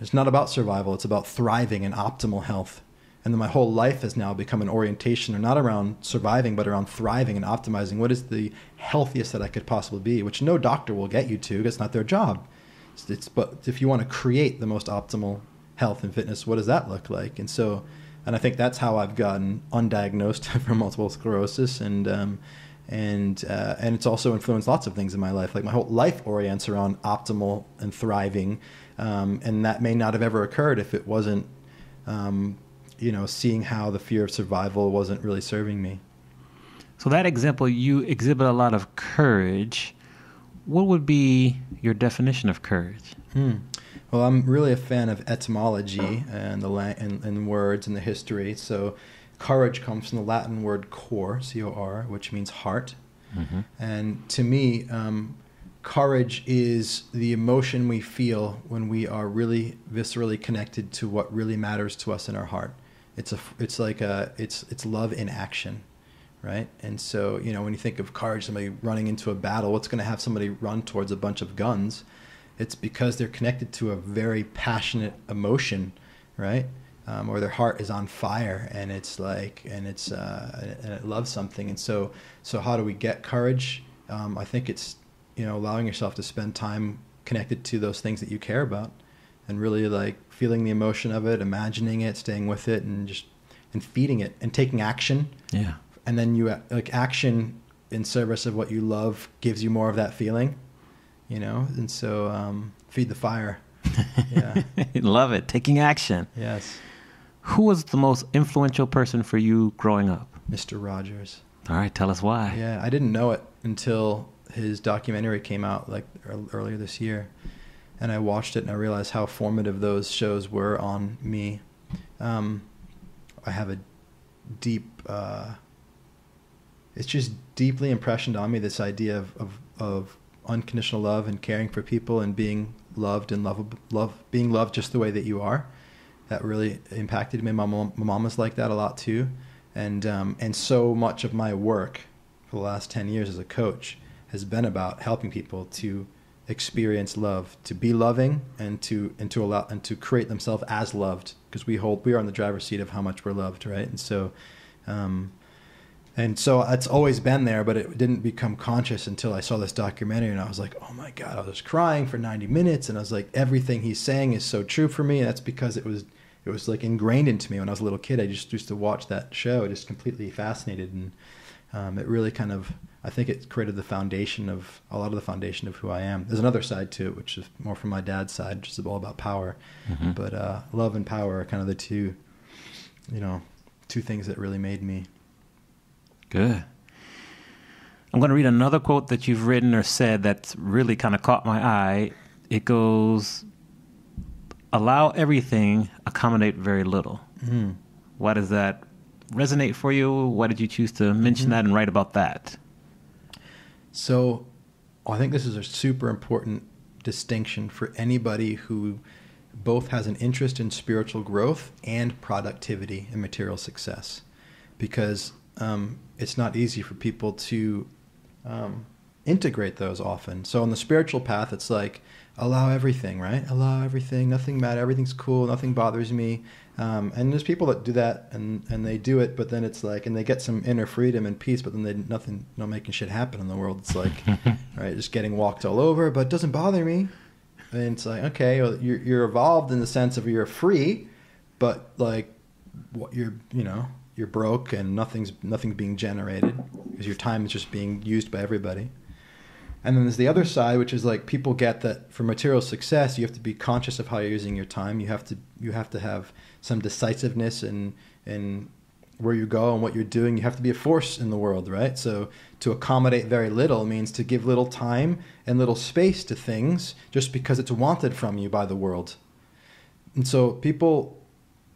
it's not about survival, it's about thriving and optimal health. And then my whole life has now become an orientation, or not around surviving, but around thriving and optimizing. What is the healthiest that I could possibly be? Which no doctor will get you to. It's not their job. It's, it's but if you want to create the most optimal health and fitness, what does that look like? And so, and I think that's how I've gotten undiagnosed from multiple sclerosis, and um, and uh, and it's also influenced lots of things in my life. Like my whole life orients around optimal and thriving, um, and that may not have ever occurred if it wasn't, um, you know, seeing how the fear of survival wasn't really serving me. So that example, you exhibit a lot of courage. What would be your definition of courage? Hmm. Well, I'm really a fan of etymology and the la- and, and words and the history. So, courage comes from the Latin word cor, C-O-R, which means heart. Mm-hmm. And to me, um, courage is the emotion we feel when we are really viscerally connected to what really matters to us in our heart. It's a it's like a it's it's love in action, right? And so you know when you think of courage, somebody running into a battle, what's going to have somebody run towards a bunch of guns? It's because they're connected to a very passionate emotion, right? Um, or their heart is on fire and it's like and it's uh, and it loves something. And so so how do we get courage? Um, I think it's you know allowing yourself to spend time connected to those things that you care about and really like feeling the emotion of it imagining it staying with it and just and feeding it and taking action Yeah. and then you like action in service of what you love gives you more of that feeling you know and so um, feed the fire yeah Love it. Taking action. yes Who was the most influential person for you growing up? mr rogers All right, tell us why. Yeah, I didn't know it until his documentary came out like earlier this year, and I watched it and I realized how formative those shows were on me. Um, I have a deep, uh, it's just deeply impressioned on me this idea of, of of unconditional love and caring for people and being loved and love love being loved just the way that you are. That really impacted me. My mom, my mom was like that a lot too and um, and so much of my work for the last 10 years as a coach has been about helping people to experience love to be loving and to and to allow and to create themselves as loved because we hold we are on the driver's seat of how much we're loved right and so um, and so it's always been there but it didn't become conscious until i saw this documentary and i was like oh my god i was crying for 90 minutes and i was like everything he's saying is so true for me and that's because it was it was like ingrained into me when I was a little kid. I just used to watch that show, just completely fascinated, and um, it really kind of I think it created the foundation of a lot of the foundation of who I am. There's another side to it, which is more from my dad's side, which is all about power. Mhm. But uh, love and power are kind of the two, you know, two things that really made me. Good. I'm going to read another quote that you've written or said that's really kind of caught my eye. It goes, Allow everything, accommodate very little. Mm. Why does that resonate for you? Why did you choose to mention Mhm. that and write about that? So, I think this is a super important distinction for anybody who both has an interest in spiritual growth and productivity and material success, because um, it's not easy for people to um, integrate those often. So, on the spiritual path, it's like allow everything, right? Allow everything, nothing matter, everything's cool, nothing bothers me. Um, and there's people that do that and, and they do it, but then it's like, and they get some inner freedom and peace, but then they nothing, no making shit happen in the world. It's like, right, just getting walked all over, but it doesn't bother me. And it's like, okay, well, you're, you're evolved in the sense of you're free, but like, what you're, you know, you're broke and nothing's nothing's being generated because your time is just being used by everybody. And then there's the other side, which is like people get that for material success, you have to be conscious of how you're using your time. You have to you have to have some decisiveness in in where you go and what you're doing. You have to be a force in the world, right? So to accommodate very little means to give little time and little space to things just because it's wanted from you by the world. And so people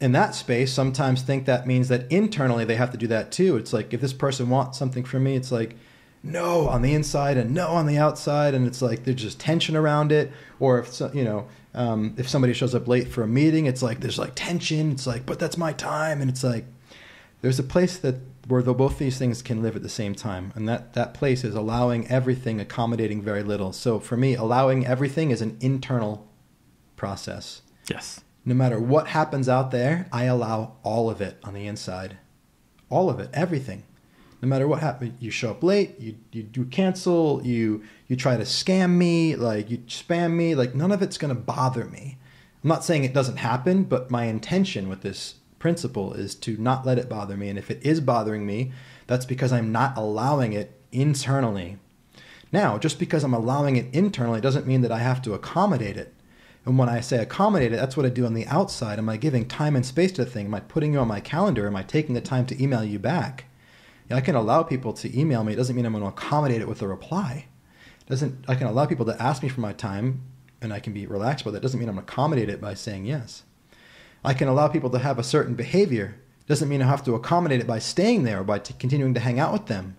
in that space sometimes think that means that internally they have to do that too. It's like if this person wants something from me, it's like no on the inside and no on the outside, and it's like there's just tension around it. Or if you know, um, if somebody shows up late for a meeting, it's like there's like tension. It's like, but that's my time, and it's like there's a place that where the, both these things can live at the same time, and that that place is allowing everything, accommodating very little. So for me, allowing everything is an internal process Yes. no matter what happens out there, I allow all of it on the inside. All of it, everything. No matter what happens, you show up late, you you do cancel, you you try to scam me, like you spam me, like none of it's going to bother me. I'm not saying it doesn't happen, but my intention with this principle is to not let it bother me, and if it is bothering me, that's because I'm not allowing it internally. Now, just because I'm allowing it internally doesn't mean that I have to accommodate it. And when I say accommodate it, that's what I do on the outside. Am I giving time and space to the thing? Am I putting you on my calendar? Am I taking the time to email you back? I can allow people to email me. It doesn't mean I'm going to accommodate it with a reply. It doesn't I can allow people to ask me for my time and I can be relaxed with that. it doesn't mean I'm going to accommodate it by saying yes. I can allow people to have a certain behavior. It doesn't mean I have to accommodate it by staying there or by t- continuing to hang out with them.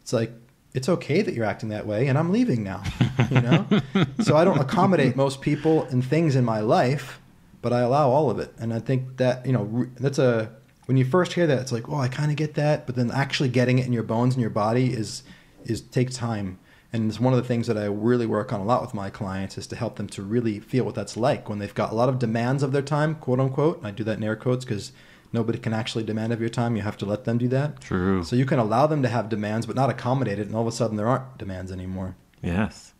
It's like it's okay that you're acting that way and I'm leaving now, you know? so I don't accommodate most people and things in my life, but I allow all of it. And I think that, you know, that's a, when you first hear that, it's like, oh, I kind of get that. But then actually getting it in your bones and your body is, is takes time. And it's one of the things that I really work on a lot with my clients is to help them to really feel what that's like when they've got a lot of demands of their time, quote unquote. I do that in air quotes because nobody can actually demand of your time. You have to let them do that. True. So you can allow them to have demands, but not accommodate it, and all of a sudden there aren't demands anymore. Yes.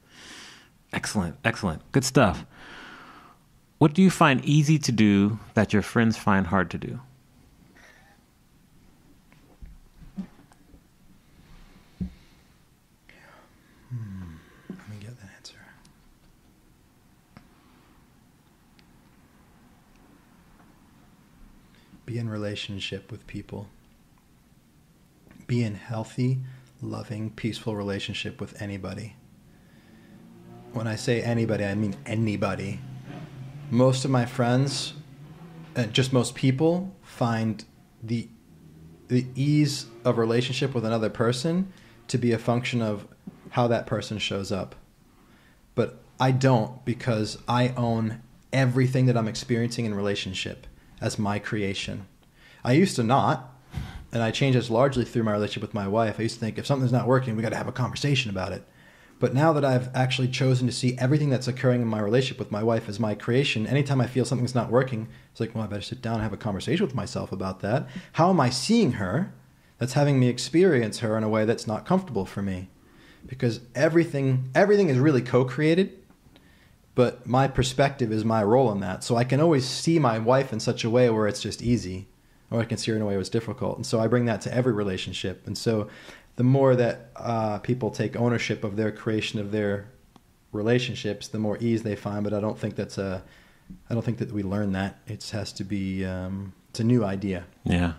Excellent. Excellent. Good stuff. What do you find easy to do that your friends find hard to do? Let me get that answer. Be in relationship with people. Be in healthy, loving, peaceful relationship with anybody. When I say anybody, I mean anybody. Most of my friends, and just most people, find the the ease of relationship with another person to be a function of how that person shows up. But I don't because I own everything that I'm experiencing in relationship as my creation. I used to not, and I changed this largely through my relationship with my wife. I used to think if something's not working, we got to have a conversation about it. But now that I've actually chosen to see everything that's occurring in my relationship with my wife as my creation, anytime I feel something's not working, it's like, well, I better sit down and have a conversation with myself about that. How am I seeing her that's having me experience her in a way that's not comfortable for me? Because everything everything is really co-created, but my perspective is my role in that. So I can always see my wife in such a way where it's just easy, or I can see her in a way where it's difficult. And so I bring that to every relationship. And so the more that uh, people take ownership of their creation of their relationships, the more ease they find. But I don't think that's a, I don't think that we learn that. It has to be, um, it's a new idea. Yeah.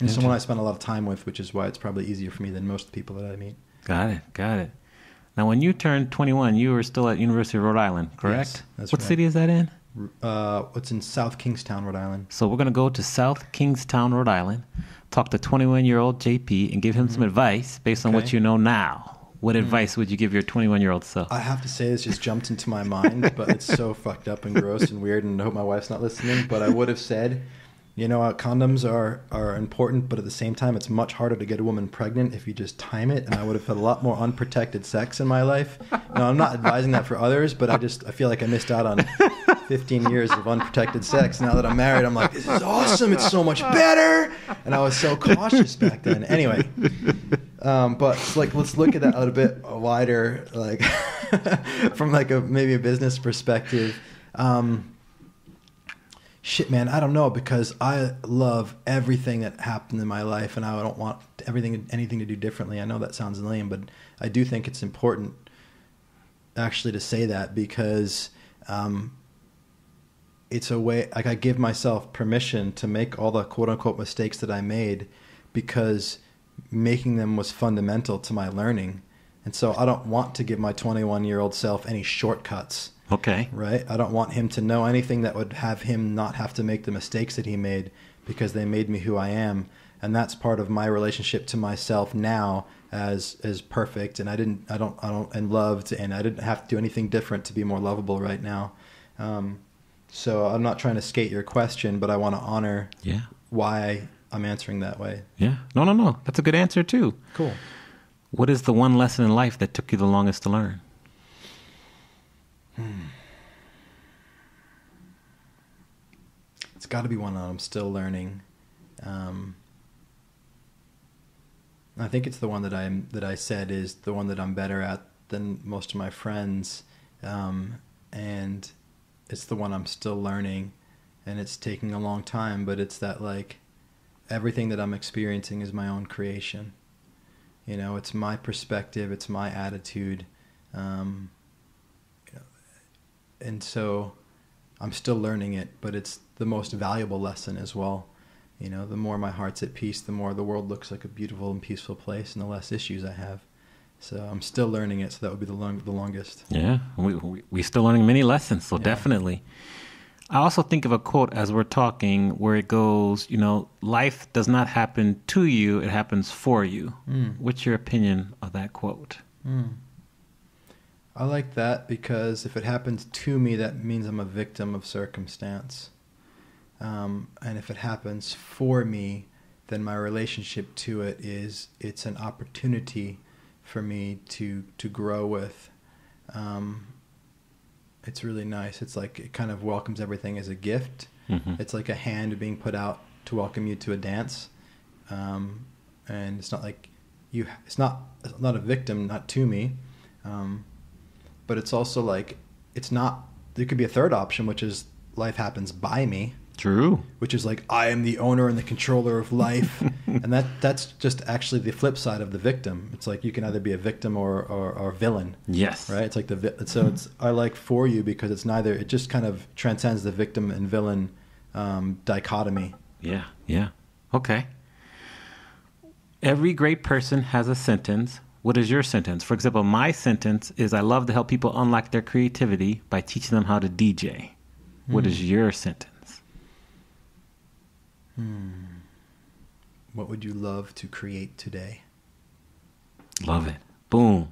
And someone I spend a lot of time with, which is why it's probably easier for me than most people that I meet. Got it. Got it. Now, when you turned 21, you were still at University of Rhode Island, correct? Yes, that's what right. city is that in? Uh, what's in South Kingstown, Rhode Island? So we're going to go to South Kingstown, Rhode Island, talk to 21-year-old JP, and give him some advice based on what Mm-hmm. Okay. You know now. What advice would you give your 21-year-old self? I have to say this just jumped into my mind, but it's so fucked up and gross and weird, and I hope my wife's not listening. But I would have said, you know, uh, condoms are are important, but at the same time, it's much harder to get a woman pregnant if you just time it. And I would have had a lot more unprotected sex in my life. Now, I'm not advising that for others, but I just I feel like I missed out on 15 years of unprotected sex. Now that I'm married, I'm like, this is awesome. It's so much better. And I was so cautious back then. Anyway, um, but like let's look at that a little bit wider, like from like a maybe a business perspective. Um, shit, man, I don't know because I love everything that happened in my life, and I don't want everything anything to do differently. I know that sounds lame, but I do think it's important actually to say that because um, it's a way like I give myself permission to make all the quote unquote mistakes that I made because making them was fundamental to my learning. And so I don't want to give my 21 year old self any shortcuts, Okay. right? I don't want him to know anything that would have him not have to make the mistakes that he made because they made me who I am. And that's part of my relationship to myself now as as perfect and I didn't I don't I don't and loved and I didn't have to do anything different to be more lovable right now. Um, so I'm not trying to skate your question, but I want to honor Yeah. why I'm answering that way. Yeah. No, no, no. That's a good answer too. Cool. What is the one lesson in life that took you the longest to learn? It's got to be one that I'm still learning. Um, I think it's the one that I'm that I said is the one that I'm better at than most of my friends, um, and it's the one I'm still learning, and it's taking a long time. But it's that like everything that I'm experiencing is my own creation. You know, it's my perspective, it's my attitude, um, and so I'm still learning it, but it's the most valuable lesson as well. You know, the more my heart's at peace, the more the world looks like a beautiful and peaceful place, and the less issues I have. So I'm still learning it. So that would be the long, the longest. Yeah. We, we, we're still learning many lessons, so Yeah. definitely. I also think of a quote as we're talking where it goes, you know, life does not happen to you, it happens for you. Mm. What's your opinion of that quote? Mm. I like that because if it happens to me, that means I'm a victim of circumstance. Um, and if it happens for me, then my relationship to it is it's an opportunity for me to to grow with. Um, it's really nice. It's like it kind of welcomes everything as a gift. Mhm. It's like a hand being put out to welcome you to a dance, um, and it's not like you. It's not it's not a victim, not to me, um, but it's also like it's not. There could be a third option, which is life happens by me, True. which is like I am the owner and the controller of life, and that that's just actually the flip side of the victim. It's like you can either be a victim or or, or a villain Yes. right? It's like the so it's I like for you because it's neither. It just kind of transcends the victim and villain um, dichotomy. Yeah, yeah. Okay. Every great person has a sentence. What is your sentence? For example, my sentence is I love to help people unlock their creativity by teaching them how to DJ. What is your sentence? What would you love to create today? Love it. Boom.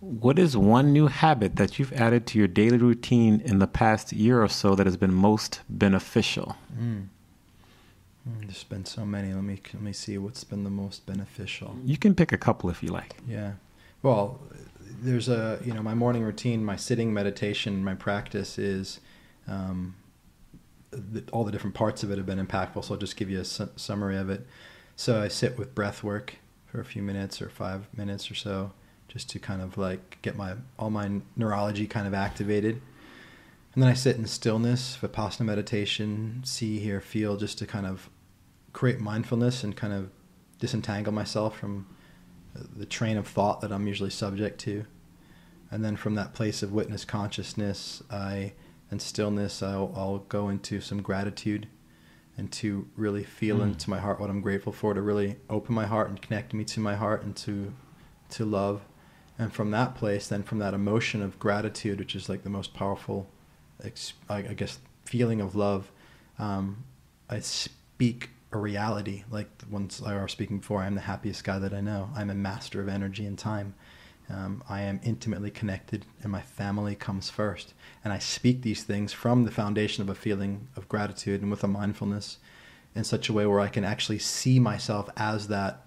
What is one new habit that you've added to your daily routine in the past year or so that has been most beneficial? Mm. Mm, There's been so many. Let me let me see what's been the most beneficial. You can pick a couple if you like. Yeah. Well, there's a you know my morning routine, my sitting meditation, my practice is um, all the different parts of it have been impactful. So I'll just give you a su- summary of it. So I sit with breath work for a few minutes or five minutes or so, just to kind of like get my all my neurology kind of activated. And then I sit in stillness, vipassana meditation, see, hear, feel, just to kind of create mindfulness and kind of disentangle myself from uh, the train of thought that I'm usually subject to. And then from that place of witness consciousness, I and stillness, I'll, I'll go into some gratitude and to really feel Mm. into my heart what I'm grateful for, to really open my heart and connect me to my heart and to to love. And from that place, then from that emotion of gratitude, which is like the most powerful, I I guess, feeling of love, um, I speak a reality. Like once I was speaking before, I am the happiest guy that I know. I'm a master of energy and time. Um, I am intimately connected, and my family comes first. And I speak these things from the foundation of a feeling of gratitude and with a mindfulness in such a way where I can actually see myself as that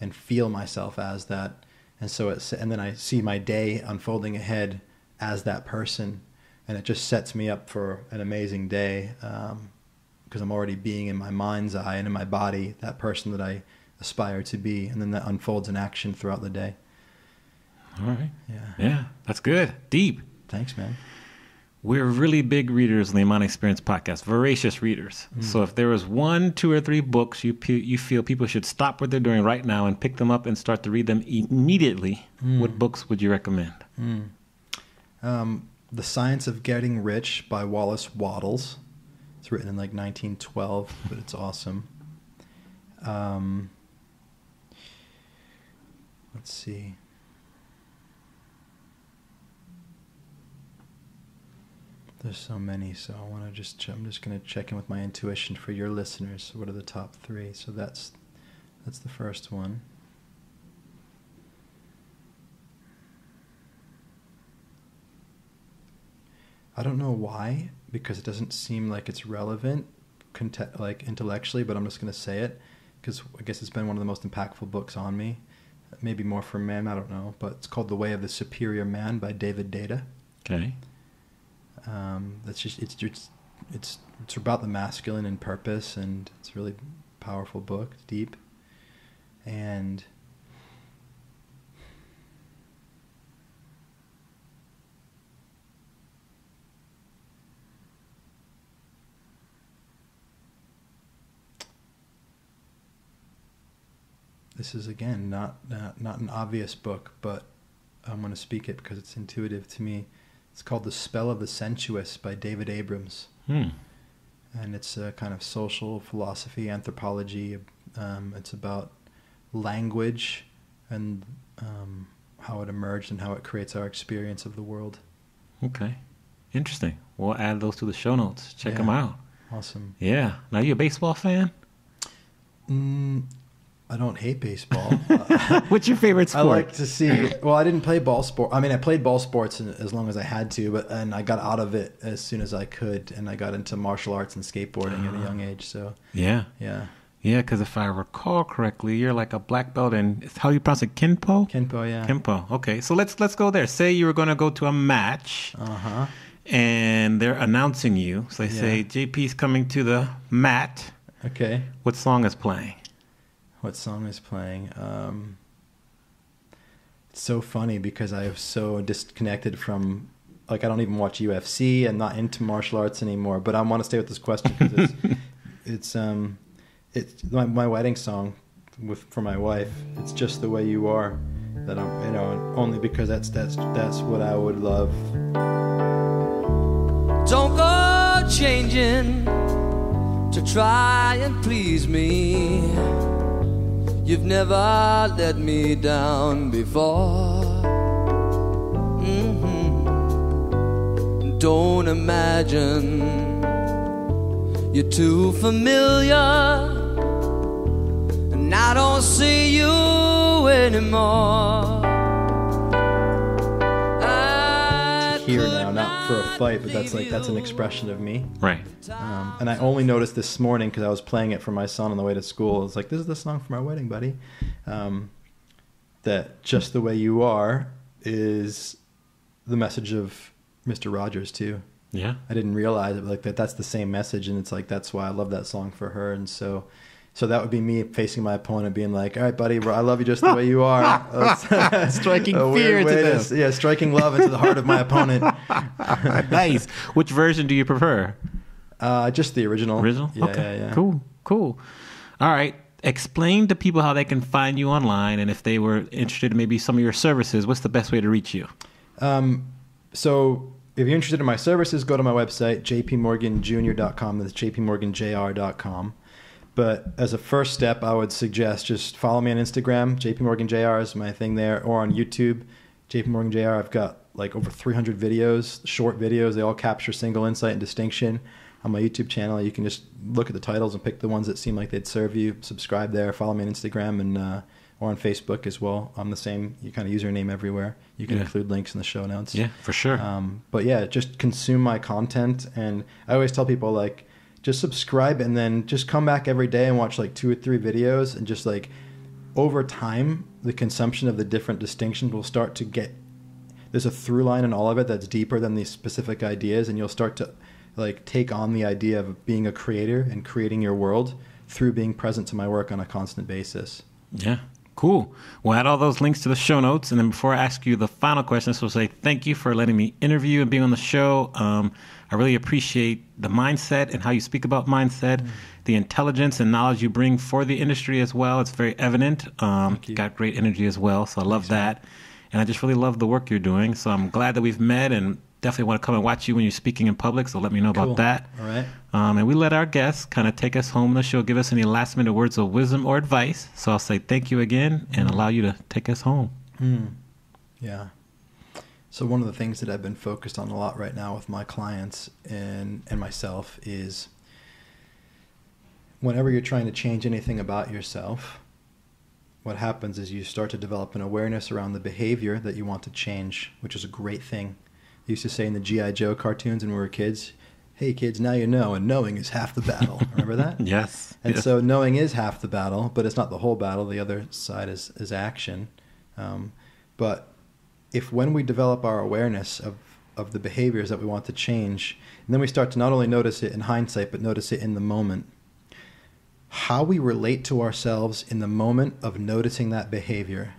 and feel myself as that. And so it's, and then I see my day unfolding ahead as that person. And it just sets me up for an amazing day because I'm already being in my mind's eye and in my body that person that I aspire to be. And then that unfolds in action throughout the day. All right. Yeah. Yeah, that's good. Deep. Thanks, man. We're really big readers on the Amani Experience podcast, voracious readers. So if there was one, two, or three books you pe- you feel people should stop what they're doing right now and pick them up and start to read them immediately, what books would you recommend? Um, the Science of Getting Rich by Wallace Wattles. It's written in like 1912, but it's awesome. Um, let's see. There's so many, so I want to just. I'm just going to check in with my intuition for your listeners. What are the top three? So that's that's the first one. I don't know why, because it doesn't seem like it's relevant, conte- like intellectually. But I'm just going to say it because I guess it's been one of the most impactful books on me. Maybe more for men, I don't know. But it's called The Way of the Superior Man by David Deida. Okay. Um, that's just it's it's it's it's about the masculine and purpose, and it's a really powerful book, deep, and this is again not not, not an obvious book, but I'm going to speak it because it's intuitive to me. It's called The Spell of the Sensuous by David Abrams. Hmm. And it's a kind of social philosophy, anthropology. Um, it's about language and um, how it emerged and how it creates our experience of the world. Okay. Interesting. We'll add those to the show notes. Check Yeah. them out. Awesome. Yeah. Now, you a baseball fan? Mm, I don't hate baseball. What's your favorite sport? I like to see. Well, I didn't play ball sport. I mean, I played ball sports as long as I had to, but and I got out of it as soon as I could, and I got into martial arts and skateboarding at a young age. So yeah. yeah, Yeah, because if I recall correctly, you're like a black belt in how do you pronounce it? Kinpo. Kenpo. Yeah. Kinpo. Okay, so let's let's go there. Say you were going to go to a match, Uh huh. and they're announcing you. So they say Yeah. JP's coming to the mat. Okay. What song is playing? What song is playing? Um, it's so funny because I am so disconnected from, like, I don't even watch UFC. I'm not into martial arts anymore. But I want to stay with this question because it's, it's um, it's my, my wedding song with for my wife. It's just the way you are. That I'm, you know, only because that's that's that's what I would love. Don't go changing to try and please me. You've never let me down before. hmm Don't imagine you're too familiar, and I don't see you anymore. For a fight, but that's like that's an expression of me. Right. Um, and I only noticed this morning because I was playing it for my son on the way to school. It's like, this is the song for my wedding, buddy. Um, that just the way you are is the message of Mr. Rogers too. Yeah. I didn't realize it, but like that. That's the same message, and it's like that's why I love that song for her. And so, so that would be me facing my opponent, being like, "All right, buddy, I love you just the way you are." Striking fear into them. yeah, striking love into the heart of my opponent. nice. Which version do you prefer? Uh, just the original. Original? Yeah, okay. yeah, yeah. Cool. Cool. All right. Explain to people how they can find you online and if they were interested in maybe some of your services, what's the best way to reach you? Um, so if you're interested in my services, go to my website, jpmorganjr.com. That's jpmorganjr.com. But as a first step, I would suggest just follow me on Instagram. jpmorganjr is my thing there, or on YouTube, jpmorganjr. I've got like over 300 videos, short videos. They all capture single insight and distinction. On my YouTube channel, you can just look at the titles and pick the ones that seem like they'd serve you. Subscribe there. Follow me on Instagram and uh, or on Facebook as well. I'm the same You kind of username everywhere. You can Yeah. include links in the show notes. Yeah, for sure. Um, but yeah, just consume my content, and I always tell people like, just subscribe and then just come back every day and watch like two or three videos, and just like over time, the consumption of the different distinctions will start to get. There's a through line in all of it that's deeper than these specific ideas, and you'll start to like take on the idea of being a creator and creating your world through being present to my work on a constant basis. Yeah. Cool. We'll add all those links to the show notes. And then before I ask you the final question, to say thank you for letting me interview and being on the show. Um, I really appreciate the mindset and how you speak about mindset, the intelligence and knowledge you bring for the industry as well. It's very evident. Um, you. got great energy as well. So I love that. And I just really love the work you're doing. So I'm glad that we've met and definitely want to come and watch you when you're speaking in public. So let me know Cool. about that. All right. Um, and we let our guests kind of take us home in the show, give us any last minute words of wisdom or advice. So I'll say thank you again and allow you to take us home. Yeah. So one of the things that I've been focused on a lot right now with my clients and and myself is whenever you're trying to change anything about yourself, what happens is you start to develop an awareness around the behavior that you want to change, which is a great thing. They used to say in the GI Joe cartoons when we were kids, "Hey kids, now you know, and knowing is half the battle." Remember that? Yes. And yes. so knowing is half the battle, but it's not the whole battle. The other side is, is action. Um, but if when we develop our awareness of, of the behaviors that we want to change, and then we start to not only notice it in hindsight, but notice it in the moment, how we relate to ourselves in the moment of noticing that behavior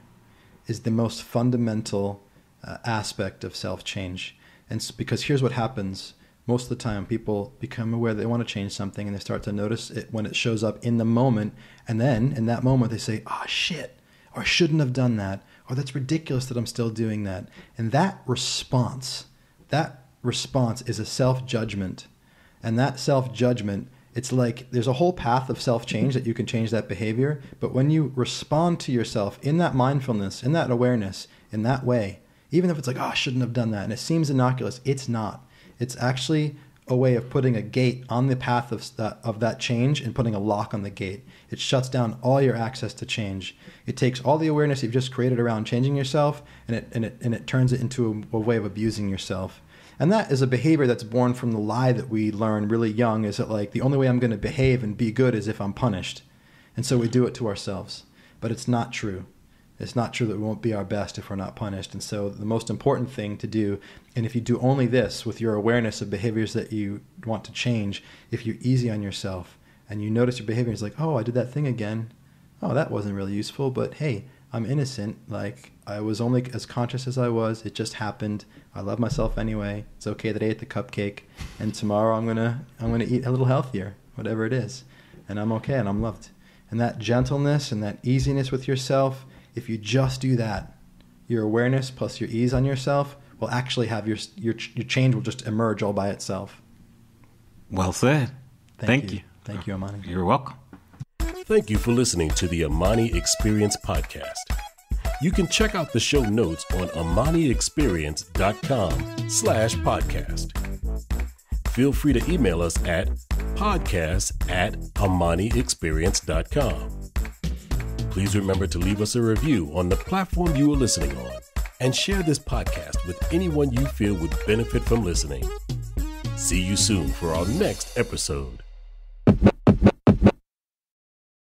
is the most fundamental uh, aspect of self change. And because here's what happens most of the time people become aware they want to change something and they start to notice it when it shows up in the moment. And then in that moment, they say, oh shit, or I shouldn't have done that, or that's ridiculous that I'm still doing that. And that response, that response is a self judgment. And that self judgment, it's like there's a whole path of self change that you can change that behavior. But when you respond to yourself in that mindfulness, in that awareness, in that way, even if it's like, oh, I shouldn't have done that, and it seems innocuous, it's not. It's actually a way of putting a gate on the path of that, of that change and putting a lock on the gate. It shuts down all your access to change. It takes all the awareness you've just created around changing yourself and it, and it, and it turns it into a, a way of abusing yourself. And that is a behavior that's born from the lie that we learn really young is that like the only way I'm going to behave and be good is if I'm punished. And so we do it to ourselves. But it's not true. It's not true that we won't be our best if we're not punished. And so the most important thing to do, and if you do only this with your awareness of behaviors that you want to change, if you're easy on yourself and you notice your behavior, it's like, oh, I did that thing again. Oh, that wasn't really useful, but hey, I'm innocent. Like I was only as conscious as I was. It just happened. I love myself anyway. It's okay that I ate the cupcake, and tomorrow I'm gonna I'm gonna eat a little healthier, whatever it is, and I'm okay and I'm loved. And that gentleness and that easiness with yourself, if you just do that, your awareness plus your ease on yourself will actually have your your your change will just emerge all by itself. Well said. Thank you. Thank you, Amani. You're welcome. Thank you for listening to the Amani Experience podcast. You can check out the show notes on amaniexperience.com slash podcast. Feel free to email us at podcast at amaniexperience.com. Please remember to leave us a review on the platform you are listening on and share this podcast with anyone you feel would benefit from listening. See you soon for our next episode.